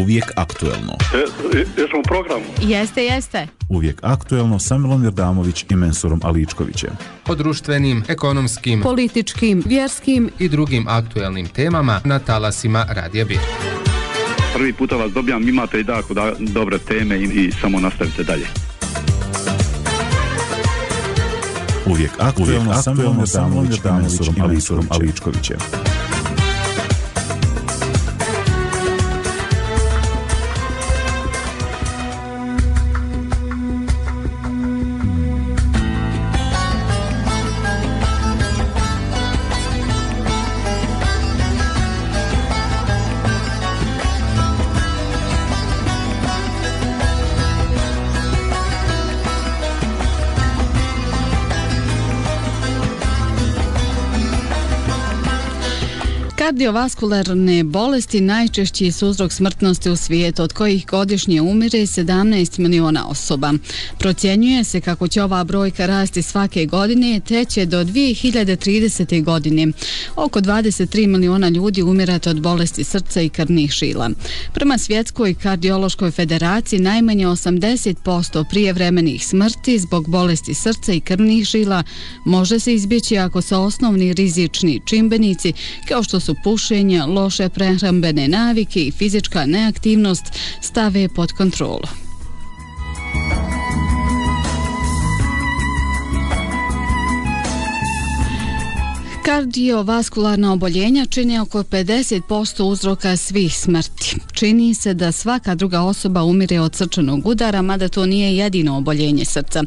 Uvijek aktuelno. E, jesmo u programu? Jeste, jeste. Uvijek aktuelno sa Milom Jerdamović i Mensurom Aličkovićem. O društvenim, ekonomskim Političkim, vjerskim i drugim aktuelnim temama na talasima Radija Bir. Prvi puta vas dobijam, imate i jako da, dobre teme i, i samo nastavite dalje. Uvijek aktuelno sa Milom Jerdamović i Mensurom Aličkovićem. Kardiovaskularne bolesti najčešći su uzrok smrtnosti u svijetu, od kojih godišnje umire 17 miliona osoba. Procjenjuje se kako će ova brojka rasti svake godine, te će do 2030. godine oko 23 miliona ljudi umirati od bolesti srca i krvnih šila. Prema Svjetskoj kardiološkoj federaciji najmanje 80% prijevremenih smrti zbog bolesti srca i krvnih žila može se izbjeći ako se osnovni rizični čimbenici kao što su pušenje, loše prehrambene navike i fizička neaktivnost stave pod kontrolu. Kardiovaskularna oboljenja čini oko 50% uzroka svih smrti. Čini se da svaka druga osoba umire od srčanog udara, mada to nije jedino oboljenje srca.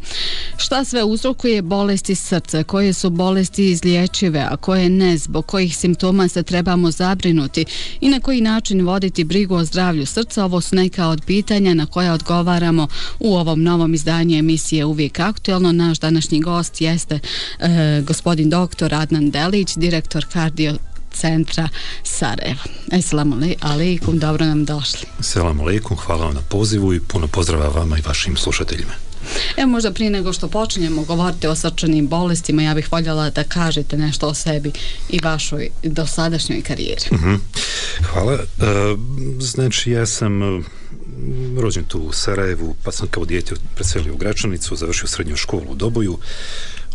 Šta sve uzrokuje bolesti srca? Koje su bolesti izliječive, a koje ne? Zbog kojih simptoma se trebamo zabrinuti? I na koji način voditi brigu o zdravlju srca? Ovo su neka od pitanja na koja odgovaramo u ovom novom izdanju emisije Uvijek aktuelno. Naš današnji gost jeste e, gospodin doktor Adnan Del Alić, direktor kardio centra Sarajevo. Assalamu alaikum, dobro nam došli. Assalamu alaikum, hvala vam na pozivu i puno pozdrava vama i vašim slušateljima. Evo možda prije nego što počinjemo govoriti o srčanim bolestima, ja bih voljela da kažete nešto o sebi i vašoj dosadašnjoj karijeri. Uh mhm. -huh. Hvala. E, znači ja sam e, rođen tu u Sarajevu, pa sam kao dijete preselio u Gračanicu, završio srednju školu u Doboju,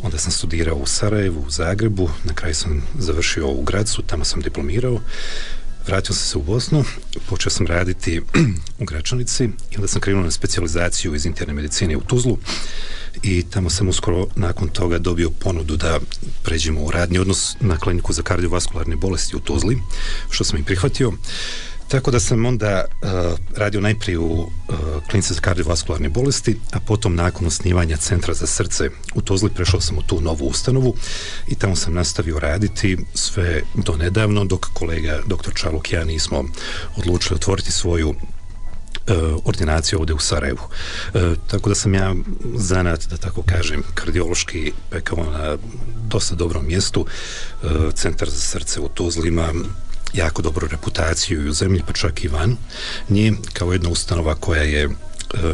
Onda sam studirao u Sarajevu, u Zagrebu, na kraju sam završio u Gracu, tamo sam diplomirao. Vratio sam se u Bosnu, počeo sam raditi u Gračanici i onda sam krenuo na specijalizaciju iz interne medicine u Tuzlu i tamo sam uskoro nakon toga dobio ponudu da pređemo u radni odnos na kliniku za kardiovaskularne bolesti u Tuzli, što sam i prihvatio. Tako da sam onda uh, radio najprije u uh, klinici za kardiovaskularne bolesti, a potom nakon osnivanja centra za srce u Tozli prešao sam u tu novu ustanovu i tamo sam nastavio raditi sve do nedavno dok kolega dr. Čaluk i ja nismo odlučili otvoriti svoju uh, ordinaciju ovdje u Sarajevu. Uh, tako da sam ja zanat, da tako kažem, kardiološki pekao na dosta dobrom mjestu. Uh, centar za srce u Tuzli ima jako dobru reputaciju i u zemlji, pa čak i van nje, kao jedna ustanova koja je e,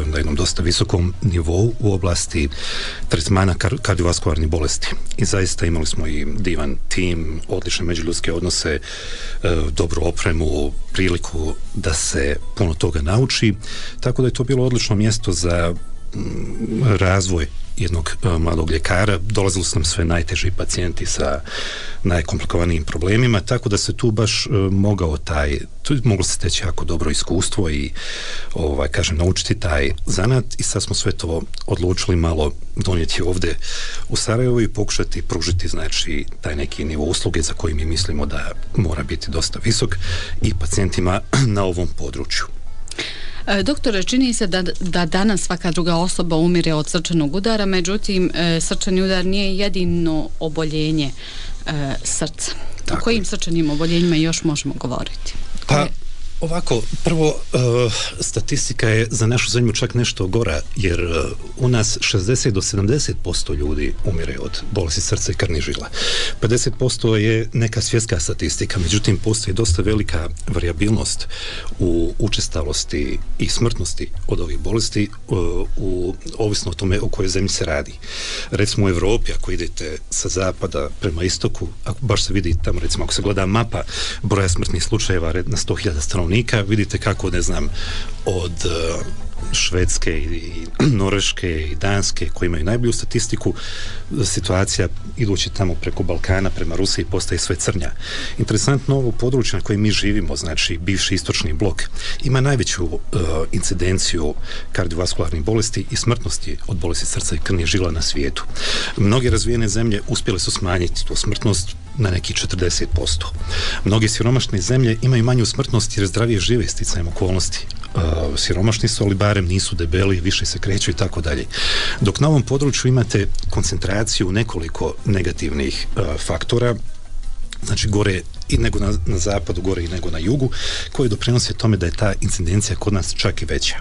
na jednom dosta visokom nivou u oblasti tretmana kar kardiovaskularnih bolesti. I zaista imali smo i divan tim, odlične međuljudske odnose, e, dobru opremu, priliku da se puno toga nauči, tako da je to bilo odlično mjesto za razvoj jednog uh, mladog ljekara, dolazili su nam sve najteži pacijenti sa najkomplikovanijim problemima, tako da se tu baš uh, mogao taj, tu moglo se steći jako dobro iskustvo i ovaj, kažem, naučiti taj zanat i sad smo sve to odlučili malo donijeti ovde u Sarajevo i pokušati pružiti znači taj neki nivo usluge za koji mi mislimo da mora biti dosta visok i pacijentima na ovom području. E, doktore, čini se da, da danas svaka druga osoba umire od srčanog udara, međutim, e, srčani udar nije jedino oboljenje e, srca. Tako. O kojim srčanim oboljenjima još možemo govoriti? Pa, Ovako, prvo, uh, statistika je za našu zemlju čak nešto gora, jer uh, u nas 60 do 70% ljudi umire od bolesti srca i krvnih žila. 50% je neka svjetska statistika, međutim, postoji dosta velika variabilnost u učestalosti i smrtnosti od ovih bolesti, uh, u, ovisno o tome o kojoj zemlji se radi. Recimo u Evropi, ako idete sa zapada prema istoku, ako baš se vidi tamo, recimo, ako se gleda mapa broja smrtnih slučajeva na 100.000 stanovnika, stanovnika, vidite kako, ne znam, od Švedske i Norveške i Danske koji imaju najbolju statistiku situacija idući tamo preko Balkana prema Rusiji postaje sve crnja. Interesantno ovo područje na kojem mi živimo, znači bivši istočni blok, ima najveću uh, incidenciju kardiovaskularnih bolesti i smrtnosti od bolesti srca i krvnih žila na svijetu. Mnoge razvijene zemlje uspjele su smanjiti tu smrtnost na nekih 40%. Mnoge siromašne zemlje imaju manju smrtnost jer zdravije žive sticajem okolnosti. Uh, siromašni su, ali barem nisu debeli, više se kreću i tako dalje. Dok na ovom području imate koncentraciju nekoliko negativnih uh, faktora, znači gore i nego na, na zapadu, gore i nego na jugu, koji doprinose tome da je ta incidencija kod nas čak i veća.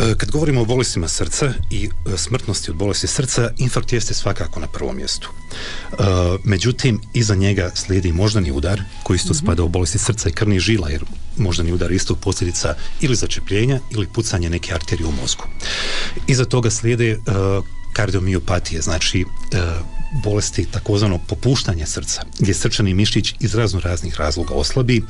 E, kad govorimo o bolestima srca i e, smrtnosti od bolesti srca, infarkt jeste svakako na prvom mjestu. E, međutim, iza njega slijedi moždani udar, koji isto spada u bolesti srca i krvnih žila, jer moždani udar isto posljedica ili začepljenja ili pucanje neke arterije u mozgu. Iza toga slijede kardiomiopatije, znači bolesti takozvano popuštanje srca, gdje srčani mišić iz razno raznih razloga oslabi,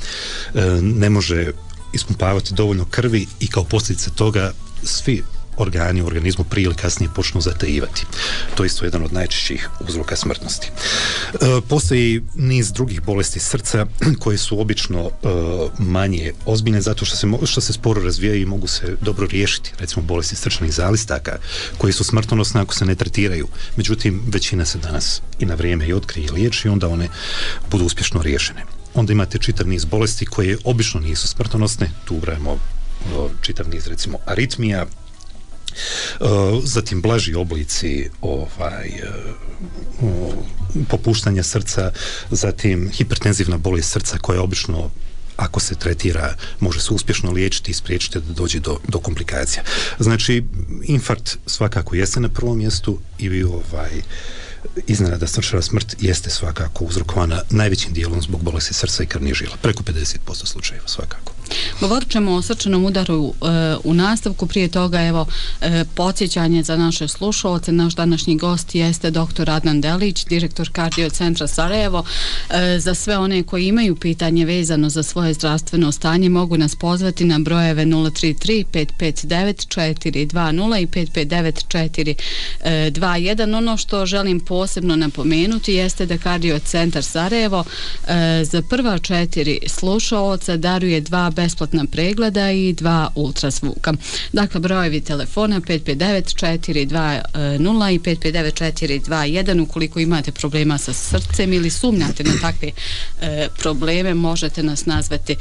ne može ispumpavati dovoljno krvi i kao posljedice toga svi organi u organizmu prije ili kasnije počnu zatajivati. To je isto jedan od najčešćih uzroka smrtnosti. E, postoji niz drugih bolesti srca koje su obično e, manje ozbiljne zato što se, što se sporo razvijaju i mogu se dobro riješiti. Recimo bolesti srčanih zalistaka koji su smrtonosne ako se ne tretiraju. Međutim, većina se danas i na vrijeme i otkrije i liječi i onda one budu uspješno riješene. Onda imate čitav niz bolesti koje obično nisu smrtonosne, tu ubrajamo čitav niz recimo aritmija, zatim blaži oblici ovaj popuštanja srca, zatim hipertenzivna bolest srca koja obično ako se tretira, može se uspješno liječiti i spriječiti da dođe do, do komplikacija. Znači, infarkt svakako jeste na prvom mjestu i vi ovaj, iznenada srčana smrt jeste svakako uzrokovana najvećim dijelom zbog bolesti srca i krvnih žila. Preko 50% slučajeva svakako. Govorit ćemo o srčanom udaru e, u nastavku. Prije toga, evo, e, podsjećanje za naše slušalce. Naš današnji gost jeste dr. Adnan Delić, direktor kardiocentra Sarajevo. E, za sve one koji imaju pitanje vezano za svoje zdravstveno stanje, mogu nas pozvati na brojeve 033 559 420 i 559 421. Ono što želim posebno napomenuti jeste da kardiocentar Sarajevo e, za prva četiri slušalca daruje dva besplatna pregleda i dva ultrasvuka. Dakle, brojevi telefona 559-420 i 559-421 ukoliko imate problema sa srcem ili sumnjate na takve e, probleme, možete nas nazvati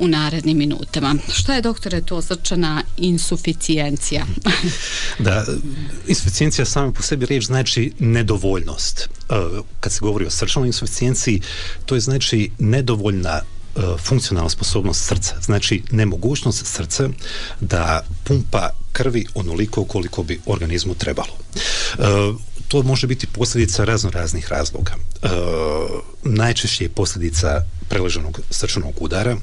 u narednim minutama. Šta je, doktore, to srčana insuficijencija? da, insuficijencija sama po sebi riječ znači nedovoljnost. E, kad se govori o srčanoj insuficijenciji, to je znači nedovoljna funkcionalna sposobnost srca, znači nemogućnost srca da pumpa krvi onoliko koliko bi organizmu trebalo. E, to može biti posljedica razno raznih razloga. E, najčešće je posljedica preleženog srčanog udara,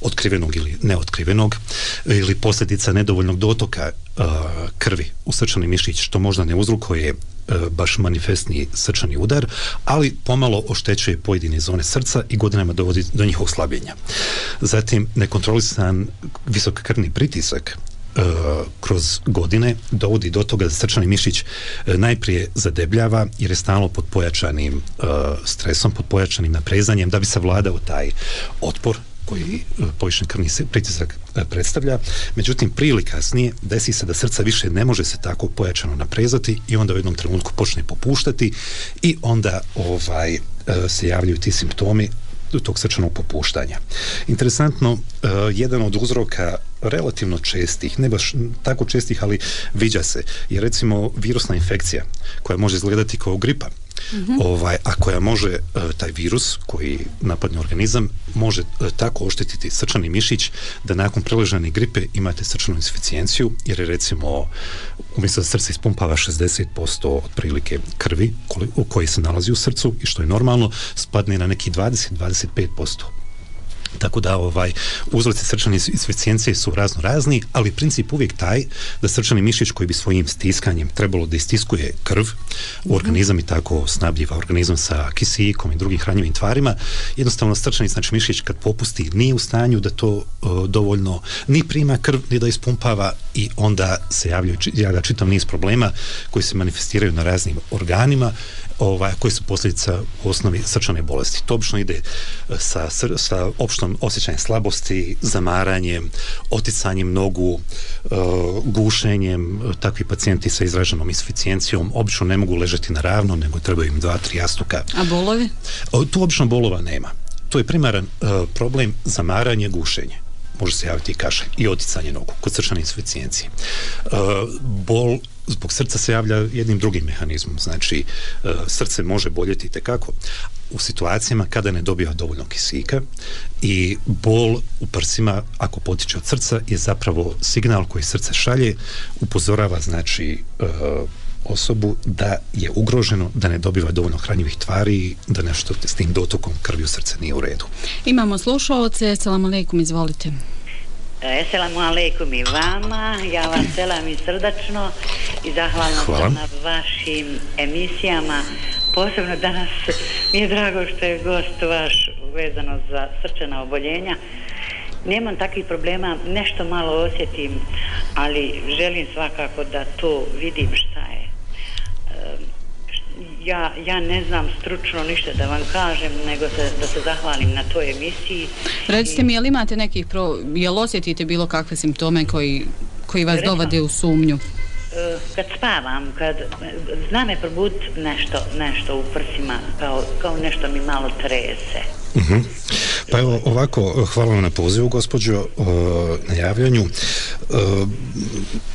otkrivenog ili neotkrivenog, ili posljedica nedovoljnog dotoka krvi u srčani mišić, što možda ne uzrokuje E, baš manifestni srčani udar, ali pomalo oštećuje pojedine zone srca i godinama dovodi do njihovog slabljenja. Zatim, nekontrolisan visok krvni pritisak e, kroz godine dovodi do toga da srčani mišić e, najprije zadebljava jer je stalno pod pojačanim stresom, pod pojačanim naprezanjem da bi se vladao taj otpor koji povišen krvni pritisak e, predstavlja. Međutim, prije ili kasnije desi se da srca više ne može se tako pojačano naprezati i onda u jednom trenutku počne popuštati i onda ovaj e, se javljaju ti simptomi tog srčanog popuštanja. Interesantno, e, jedan od uzroka relativno čestih, ne baš tako čestih, ali viđa se, je recimo virusna infekcija koja može izgledati kao gripa hmm ovaj, a koja može e, taj virus koji napadne organizam može e, tako oštetiti srčani mišić da nakon preležane gripe imate srčanu insuficijenciju jer je recimo umjesto da srce ispumpava 60% otprilike krvi koji se nalazi u srcu i što je normalno spadne na neki 20-25% Tako da ovaj uzroci srčane insuficijencije su razno razni, ali princip uvijek taj da srčani mišić koji bi svojim stiskanjem trebalo da istiskuje krv u organizam i tako snabljiva organizam sa kisikom i drugim hranjivim tvarima, jednostavno srčani znači mišić kad popusti nije u stanju da to uh, dovoljno ni prima krv ni da ispumpava i onda se javljaju, javlja čitav niz problema koji se manifestiraju na raznim organima ovaj, koji su posljedica u osnovi srčane bolesti. To obično ide e, sa, sa opštom osjećajem slabosti, zamaranjem, oticanjem nogu, uh, gušenjem. Takvi pacijenti sa izraženom insuficijencijom obično ne mogu ležati na ravno, nego trebaju im dva, tri jastuka. A bolovi? Tu obično bolova nema. To je primaran uh, problem zamaranje, gušenje može se javiti i kašalj i oticanje nogu kod srčane insuficijencije. Bol zbog srca se javlja jednim drugim mehanizmom. Znači, uh, srce može boljeti tekako u situacijama kada ne dobija dovoljno kisika i bol u prsima, ako potiče od srca, je zapravo signal koji srce šalje, upozorava, znači, uh, osobu da je ugroženo, da ne dobiva dovoljno hranjivih tvari, da nešto s tim dotokom krvi u srce nije u redu. Imamo slušalce, salam aleikum, izvolite. Eselamu alaikum i vama, ja vam selam i srdačno i zahvalna sam na vašim emisijama. Posebno danas mi je drago što je gost vaš vezano za srčana oboljenja. Nemam takvih problema, nešto malo osjetim, ali želim svakako da to vidim šta je ja, ja ne znam stručno ništa da vam kažem, nego se, da se zahvalim na toj emisiji. Recite mi, jel imate nekih, pro, jel osjetite bilo kakve simptome koji, koji vas dovode u sumnju? E, kad spavam, kad zna me probut nešto, nešto u prsima, kao, kao nešto mi malo trese. Uh mhm. -huh. Pa evo ovako, hvala vam na pozivu gospođo, na javljanju.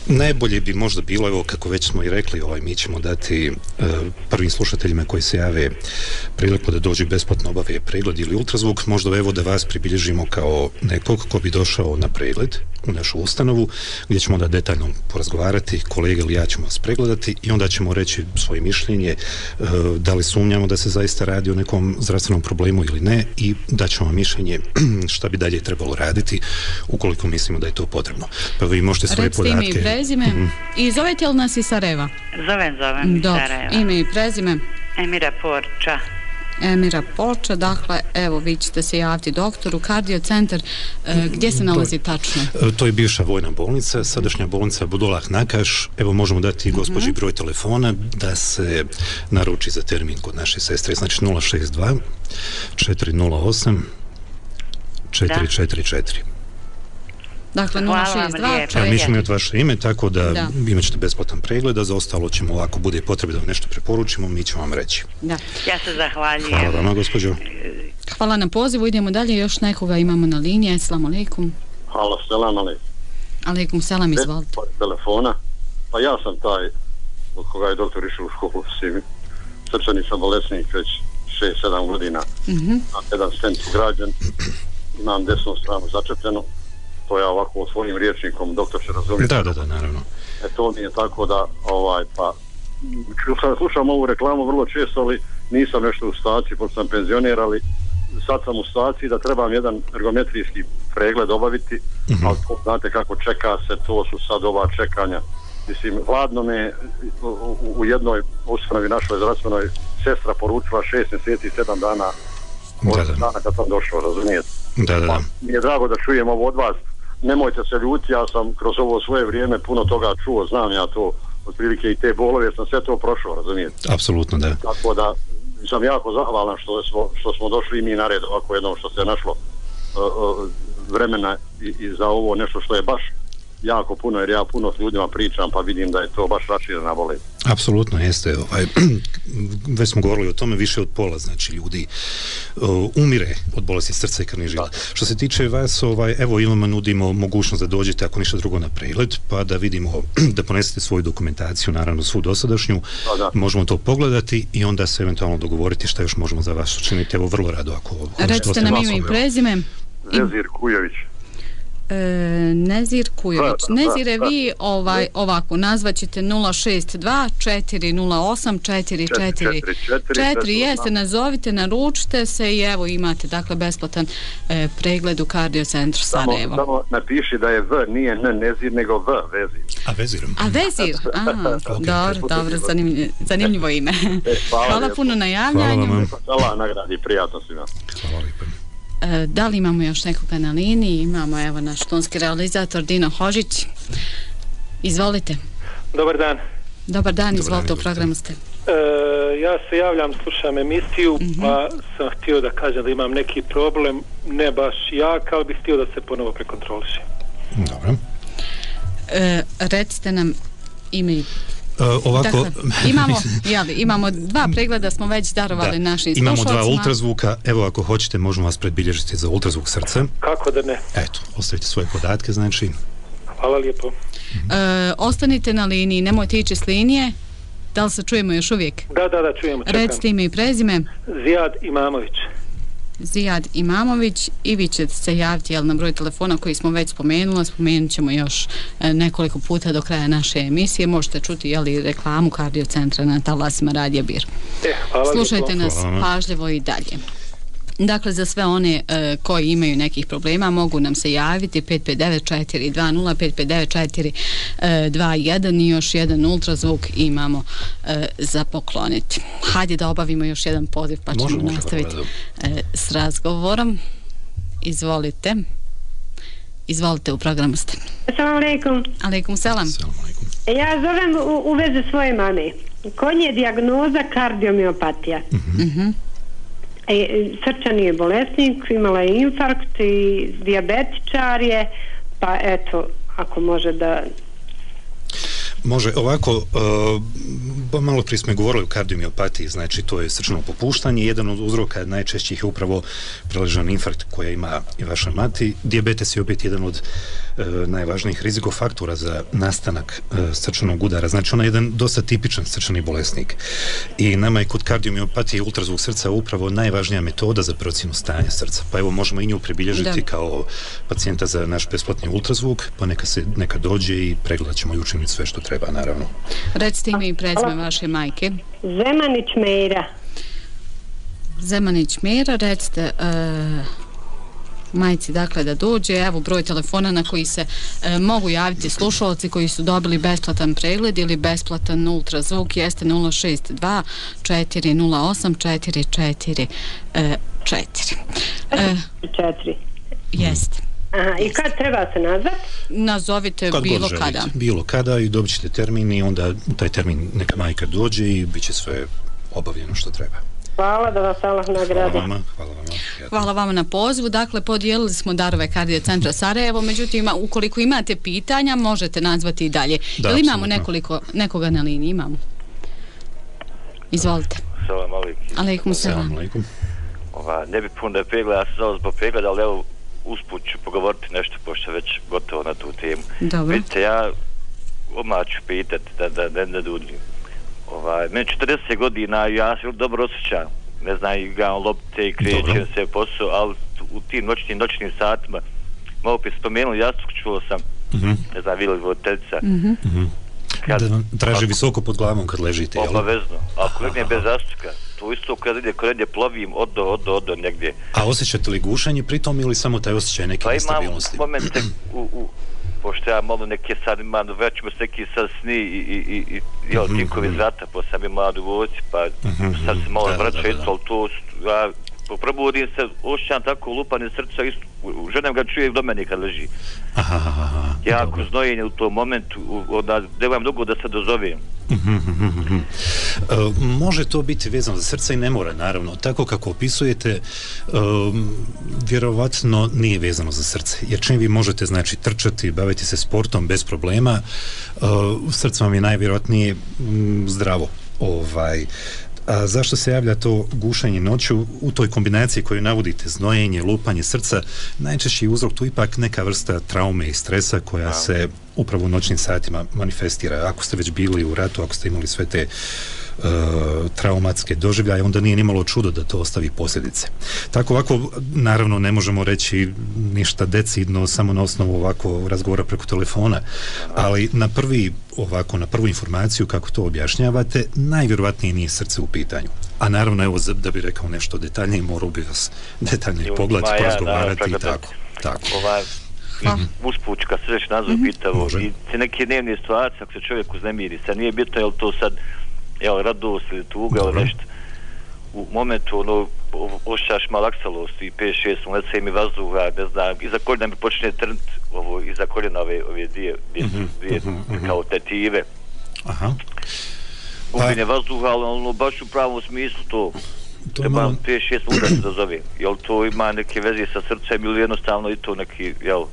Najbolje bi možda bilo, evo kako već smo i rekli, ovaj, mi ćemo dati prvim slušateljima koji se jave priliku da dođu besplatno obave pregled ili ultrazvuk, možda evo da vas pribilježimo kao nekog ko bi došao na pregled u našu ustanovu, gdje ćemo da detaljno porazgovarati, kolega ili ja ćemo vas pregledati i onda ćemo reći svoje mišljenje, da li sumnjamo da se zaista radi o nekom zdravstvenom problemu ili ne i da ćemo vam mišljenje šta bi dalje trebalo raditi ukoliko mislimo da je to potrebno. Pa vi možete svoje Recite podatke... ime i prezime. Mm -hmm. I zovete li nas iz Sarajeva? Zovem, zovem iz Sarajeva. Ime i prezime? Emira Porča. Emira Poča, dakle, evo, vi ćete se javiti doktoru, kardiocentar, e, gdje se nalazi to, tačno? E, to je bivša vojna bolnica, sadašnja bolnica Budolah Nakaš, evo možemo dati gospođi uh mhm. -huh. broj telefona da se naruči za termin kod naše sestre, znači 062 408 444. Dakle, 062. Ja, mi ćemo imati vaše ime, tako da, da. imat ćete besplatan pregled, a za ostalo ćemo, ako bude potrebe da nešto preporučimo, mi ćemo vam reći. Da. Ja se zahvaljujem. Hvala vama, gospođo. Hvala na pozivu, idemo dalje, još nekoga imamo na liniji. Assalamu alaikum. Hvala, selam alaikum. Alaikum, selam, izvolite. Telefona. Pa ja sam taj od koga je doktor išao u školu, srčani sam bolesnik već 6-7 godina. Mm -hmm. Jedan stent ugrađen, imam desnu stranu začepljenu, to ja ovako svojim riječnikom doktor će razumjeti. Da, da, da, naravno. E to mi je tako da, ovaj, pa, slušam, slušam ovu reklamu vrlo često, ali nisam nešto u staciji, pošto sam penzioner, ali sad sam u staciji da trebam jedan ergometrijski pregled obaviti, mm -hmm. ali to, znate kako čeka se, to su sad ova čekanja. Mislim, hladno me u, u, jednoj ustanovi našoj zdravstvenoj sestra poručila šest mjeseci, sedam dana od da, da. dana kad sam došao, razumijete? Da, da, da. Pa, mi je drago da čujem ovo od vas, nemojte se ljuti, ja sam kroz ovo svoje vrijeme puno toga čuo, znam ja to, otprilike i te bolove, sam sve to prošao, razumijete? Apsolutno, da. Tako da sam jako zahvalan što smo, što smo došli mi na red ovako jednom što se našlo uh, uh, vremena i, i za ovo nešto što je baš jako puno, jer ja puno s ljudima pričam, pa vidim da je to baš raširena bolest. Apsolutno jeste, ovaj, već smo govorili o tome, više od pola, znači ljudi uh, umire od bolesti srca i krvnih žila. Što se tiče vas, ovaj, evo imamo nudimo mogućnost da dođete, ako ništa drugo, na pregled, pa da vidimo, da ponesete svoju dokumentaciju, naravno svu dosadašnju, da, da. možemo to pogledati i onda se eventualno dogovoriti šta još možemo za vas učiniti, evo vrlo rado ako... Recite nam ime i prezime. Vezir Kujović. E, Nezir Kujović. Nezire, vi ovaj, ovako, nazvaćete 062 408 444 jeste, nazovite, naručite se i evo imate dakle besplatan e, pregled u kardiocentru Sarajevo. Samo, samo napiši da je V, nije N, Nezir, nego V, Vezir. A Vezir? A Vezir, aha, dobro, dobro, zanimljivo, zanimljivo ime. E, hvala, Hvala puno na javljanju. Hvala vam. Allah nagradi, prijatno svima. Hvala lijepo. E, Da li imamo još nekoga na liniji? Imamo evo naš tonski realizator Dino Hožić. Izvolite. Dobar dan. Dobar dan, Dobar izvolite, dan, u programu ste. E, ja se javljam, slušam emisiju, pa sam htio da kažem da imam neki problem, ne baš jak, ali bih htio da se ponovo prekontroliše. Dobro. E, recite nam ime i ovako, Dakle, imamo, jeli, imamo dva pregleda smo već darovali našim imamo dva ultrazvuka, evo ako hoćete možemo vas predbilježiti za ultrazvuk srca. Kako da ne? Eto, ostavite svoje podatke, znači, Hvala lijepo. E, ostanite na liniji, nemojte ići s linije. Da li se čujemo još uvijek? Da, da, da, čujemo, čekam. Recite ime i prezime. Zijad Imamović. Zijad Imamović i vi ćete se javiti jel, na broj telefona koji smo već spomenuli, spomenut ćemo još e, nekoliko puta do kraja naše emisije, možete čuti jeli, reklamu kardiocentra na talasima Radija Bir. E, hvala Slušajte nas pažljivo i dalje. Dakle, za sve one e, koji imaju nekih problema mogu nam se javiti 559-420, 559-421 i još jedan ultrazvuk imamo e, za pokloniti. Hajde da obavimo još jedan poziv pa ćemo Može, može, nastaviti e, s razgovorom. Izvolite. Izvolite, u programu ste. Assalamu alaikum. Alaikum selam. alaikum. Ja zovem u, u vezi svoje mame. Kod nje je dijagnoza kardiomiopatija. Mhm. E, e, srčani je bolesnik, imala je infarkt i dijabetičar je, pa eto, ako može da... Može, ovako, uh, malo prije smo govorili o kardiomiopatiji, znači to je srčno popuštanje, jedan od uzroka najčešćih je upravo preležan infarkt koja ima i vaša mati. Dijabetes je opet jedan od uh, najvažnijih rizikofaktora za nastanak uh, srčanog udara, znači ona je jedan dosta tipičan srčani bolesnik. I nama je kod kardiomiopatije ultrazvuk srca upravo najvažnija metoda za procjenu stanja srca. Pa evo možemo i nju pribilježiti Da. kao pacijenta za naš besplatni ultrazvuk, pa neka se neka dođe i pregledat ćemo i učiniti sve što treba, naravno. Recite ime i prezime vaše majke. Zemanić Mera. Zemanić Mira, recite e, majci dakle da dođe, evo broj telefona na koji se e, mogu javiti slušalci koji su dobili besplatan pregled ili besplatan ultrazvuk jeste 062 408 444 e, Četiri. jeste Aha, i kad treba se nazvat? nazovite Kad bilo želite, kada Bilo kada i dobit ćete termin i onda u taj termin neka majka dođe i bit će sve obavljeno što treba. Hvala da vas Allah Hvala nagradi. vama, hvala vama. Hvala vama na pozivu. Dakle, podijelili smo darove kardiocentra Sarajevo, međutim, ima- ukoliko imate pitanja, možete nazvati i dalje. Da, Jel imamo nekoliko, nekoga na liniji? Imamo. Izvolite. Salam alaikum. Alaikum Salam. Ova, ne bi puno pregleda, ja sam zbog pregleda, ali evo usput ću pogovoriti nešto, pošto je već gotovo na tu temu. Dobro. Vidite, ja odmah ću pitat da, da, da ne duljim. Ovaj, meni 40 godina, ja se dobro osjećam. Ne znam, igram lopte i krećem se posao, ali u tim noćnim, noćnim satima, malo prije spomenuli, jastuk čuo sam, Mhm. ne znam, vidjeli voditeljica. Mhm. Kad- Da vam traži ako- visoko pod glavom kad ležite, jel? Obavezno. Ako legne bez zastuka, to isto kad ide kod negdje plovim, odo, odo, odo negdje. A osjećate li gušenje pritom ili samo taj osjećaj neke Pa imam nestabilnosti? momente u, u pošto ja malo neke sad imam, vraćamo se neki sad sni i, i, i, i jel, Mhm, tinkovi mhm. iz rata, pa sam u vojci, pa Mhm, sad se malo da, da, vraća da, isto, da. ali to, s- ja, probudim se, osjećam tako lupanje srca, isto, žena ga čuje do mene kad leži. Aha, aha, aha. Jako znojenje u tom momentu, onda devam dugo da se dozovem. Može to biti vezano za srce i ne mora, naravno. Tako kako opisujete, um, vjerovatno nije vezano za srce. Jer čim vi možete, znači, trčati, baviti se sportom bez problema, uh, srce vam je najvjerojatnije mm, zdravo. Ovaj, a zašto se javlja to gušanje noću u toj kombinaciji koju navodite, znojenje, lupanje srca, najčešći uzrok tu ipak neka vrsta traume i stresa koja se upravo u noćnim satima manifestira. Ako ste već bili u ratu, ako ste imali sve te traumatske doživljaje, onda nije nimalo čudo da to ostavi posljedice. Tako ovako, naravno, ne možemo reći ništa decidno samo na osnovu ovako razgovora preko telefona, ali na prvi ovako, na prvu informaciju kako to objašnjavate, najvjerovatnije nije srce u pitanju. A naravno, evo, da bi rekao nešto detaljnije, morao bi vas detaljnije pogledati, porazgovarati i tako. tako. Ovaj, mm-hmm. uspučka se već nazove mm-hmm. pitavo i te neke dnevne situacije ako se čovjek uznemiri sad nije bitno je li to sad jel radost ili tuga ili nešto. U momentu ono ošćaš malaksalost i 5-6 lece mi vazduha ne znam iza koljena mi počne trnt ovo, iza koljena ove, ove dvije, dvije, mm-hmm. dvije mm-hmm. kao tetive. Aha. Gubljenje pa... vazduha ali ono baš u pravom smislu to. To treba malo... 5-6 minuta da zove. Jel to ima neke veze sa srcem ili jednostavno i to neki jel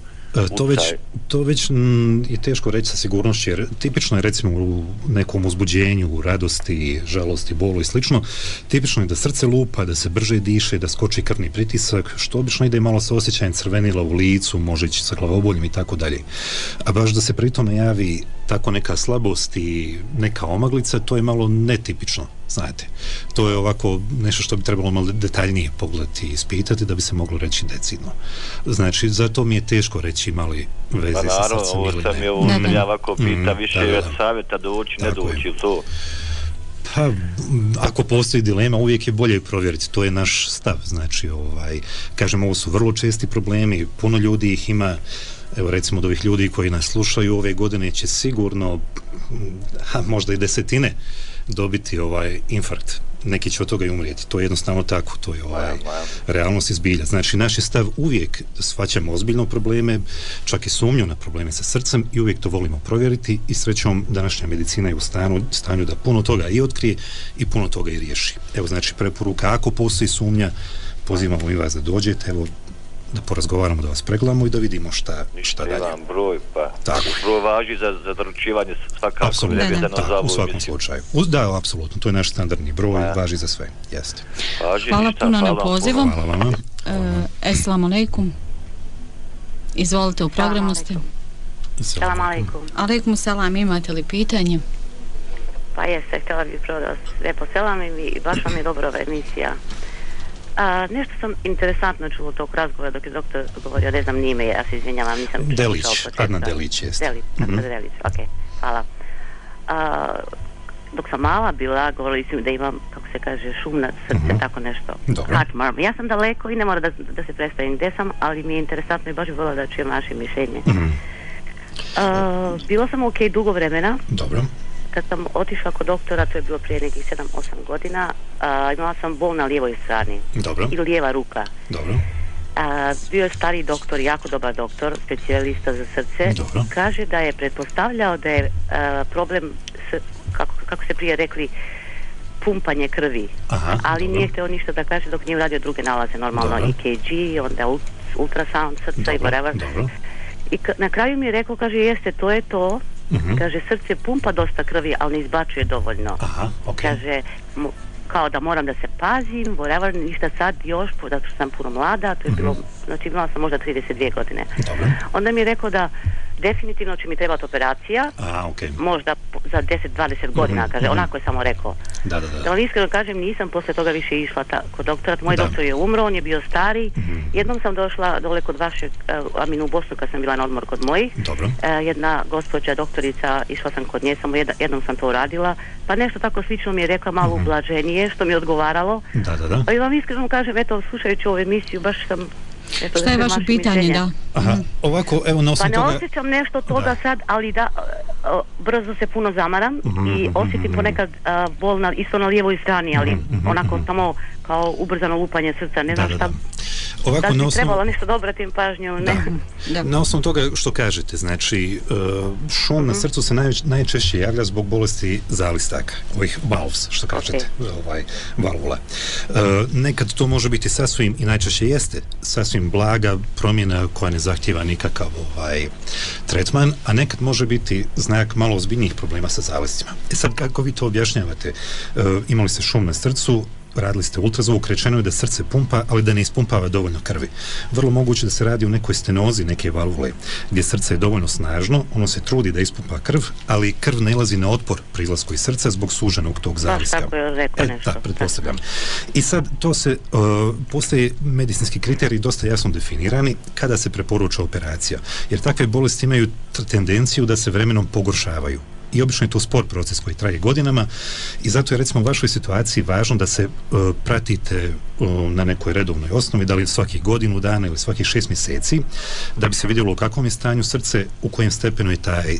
to već, to već m, je teško reći sa sigurnošću jer tipično je recimo u nekom uzbuđenju, u radosti, žalosti, bolu i slično, tipično je da srce lupa, da se brže diše, da skoči krvni pritisak, što obično ide malo sa osjećajem crvenila u licu, može ići sa glavoboljem i tako dalje. A baš da se pritom javi tako neka slabost i neka omaglica, to je malo netipično znate. To je ovako nešto što bi trebalo malo detaljnije pogledati i ispitati da bi se moglo reći decidno. Znači, zato mi je teško reći mali veze pa, sa srcem ili ne. Pa naravno, ovo sam je ovo ovako pita mm, više da, da. savjeta doći, ne doći u to. Pa, ako postoji dilema, uvijek je bolje provjeriti. To je naš stav. Znači, ovaj, kažem, ovo su vrlo česti problemi. Puno ljudi ih ima evo recimo od ovih ljudi koji nas slušaju ove godine će sigurno ha, možda i desetine dobiti ovaj infarkt neki će od toga i umrijeti. To je jednostavno tako, to je ovaj realnost izbilja. Znači, naš je stav uvijek shvaćamo ozbiljno probleme, čak i sumnju na probleme sa srcem i uvijek to volimo provjeriti i srećom današnja medicina je u stanju, stanju da puno toga i otkrije i puno toga i riješi. Evo, znači, preporuka, ako postoji sumnja, pozivamo i vas da dođete, evo, da porazgovaramo, da vas pregledamo i da vidimo šta, šta dalje. Jedan broj, pa tako. broj važi za, za doručivanje svakako apsolutno, ne, ne. Da, u svakom slučaju. Da, apsolutno, to je naš standardni broj, pa, važi za sve, jeste. Važi, hvala ništa, puno na pozivu. Hvala vama. Uh, Esalamu alaikum. Izvolite, u programu ste. Salam alaikum. Alaikum salam, imate li pitanje? Pa jeste, htjela bih prvo da vas lijepo selam i baš vam je dobra ova emisija. A, nešto sam interesantno čuo tog razgovora dok je doktor govorio, ne znam nime, ja se izvinjavam, nisam Delić, Adna Delić jeste. Delić, mm -hmm. Delić, ok, hvala. A, dok sam mala bila, govorili su da imam, kako se kaže, šumna srce, mm -hmm. tako nešto. Dobro. Ja sam daleko i ne mora da, da se predstavim gde sam, ali mi je interesantno i baš bi da čujem naše mišljenje. Mm -hmm. Uh, bila sam ok dugo vremena. Dobro kad sam otišla kod doktora, to je bilo prije nekih 7-8 godina, a, imala sam bol na lijevoj strani. Dobro. I lijeva ruka. Dobro. A, bio je stari doktor, jako dobar doktor, specijalista za srce. Dobro. Kaže da je pretpostavljao da je a, problem, s, kako, kako ste prije rekli, pumpanje krvi. Aha, ali dobro. nije htio ništa da kaže dok nije uradio druge nalaze, normalno dobro. EKG, onda ultrasound srca i whatever. Dobro. I na kraju mi je rekao, kaže, jeste, to je to, Mm-hmm. Kaže, srce pumpa dosta krvi, ali ne izbačuje dovoljno. Aha, okay. Kaže, kao da moram da se pazim, whatever, ništa sad još, zato što sam puno mlada, to je mm-hmm. bilo, znači imala sam možda 32 godine. Dobre. Onda mi je rekao da definitivno će mi trebati operacija, A, okay. možda za 10-20 godina, mm-hmm. kaže, onako je samo rekao. Da, da, da. Da vam iskreno kažem, nisam posle toga više išla ta, kod doktora, moj da. doktor je umro, on je bio stari, mm-hmm. jednom sam došla dole kod vašeg, uh, Aminu u Bosnu kad sam bila na odmor kod mojih, Dobro. Uh, jedna gospođa doktorica, išla sam kod nje, samo jedna, jednom sam to uradila, pa nešto tako slično mi je rekla, malo mm-hmm. ublaženije, što mi je odgovaralo. Da, da, da. Pa i vam iskreno kažem, eto, slušajući ovu emisiju, baš sam Eto, Šta je vaše pitanje, da? Aha, mhm. ovako, evo, na Pa ne toga... osjećam nešto toga da. sad, ali da, brzo se puno zamaram mm -hmm, i osjetim mm -hmm. ponekad uh, bol na, isto na lijevoj strani, ali mm -hmm, onako samo kao ubrzano lupanje srca, ne znam da, šta... Da, da. Ovako, da bi osnovu... trebalo nešto dobro tim pažnju, ne? Da. Na osnovu toga što kažete, znači, uh, šum mm -hmm. na mhm. srcu se naj, najčešće javlja zbog bolesti zalistaka, ovih valves, što kažete, okay. ovaj, valvula. Uh, nekad to može biti sasvim, i najčešće jeste, sasvim blaga promjena koja ne zahtjeva nikakav ovaj, tretman, a nekad može biti znak malo ozbiljnijih problema sa zalistima. E sad, kako vi to objašnjavate? Uh, imali ste šum na srcu, radili ste ultrazvuk, rečeno je da srce pumpa, ali da ne ispumpava dovoljno krvi. Vrlo moguće da se radi o nekoj stenozi neke valvule, gdje srce je dovoljno snažno, ono se trudi da ispumpa krv, ali krv nailazi na otpor pri izlasku iz srca zbog suženog tog zaviska. Tako je rekao e, nešto. Da, pretpostavljam. I sad to se, uh, postoje medicinski kriteriji dosta jasno definirani kada se preporuča operacija, jer takve bolesti imaju tendenciju da se vremenom pogoršavaju i obično je to spor proces koji traje godinama i zato je recimo u vašoj situaciji važno da se e, pratite na nekoj redovnoj osnovi, da li svakih godinu dana ili svakih šest mjeseci, da bi se vidjelo u kakvom je stanju srce, u kojem stepenu je e, e,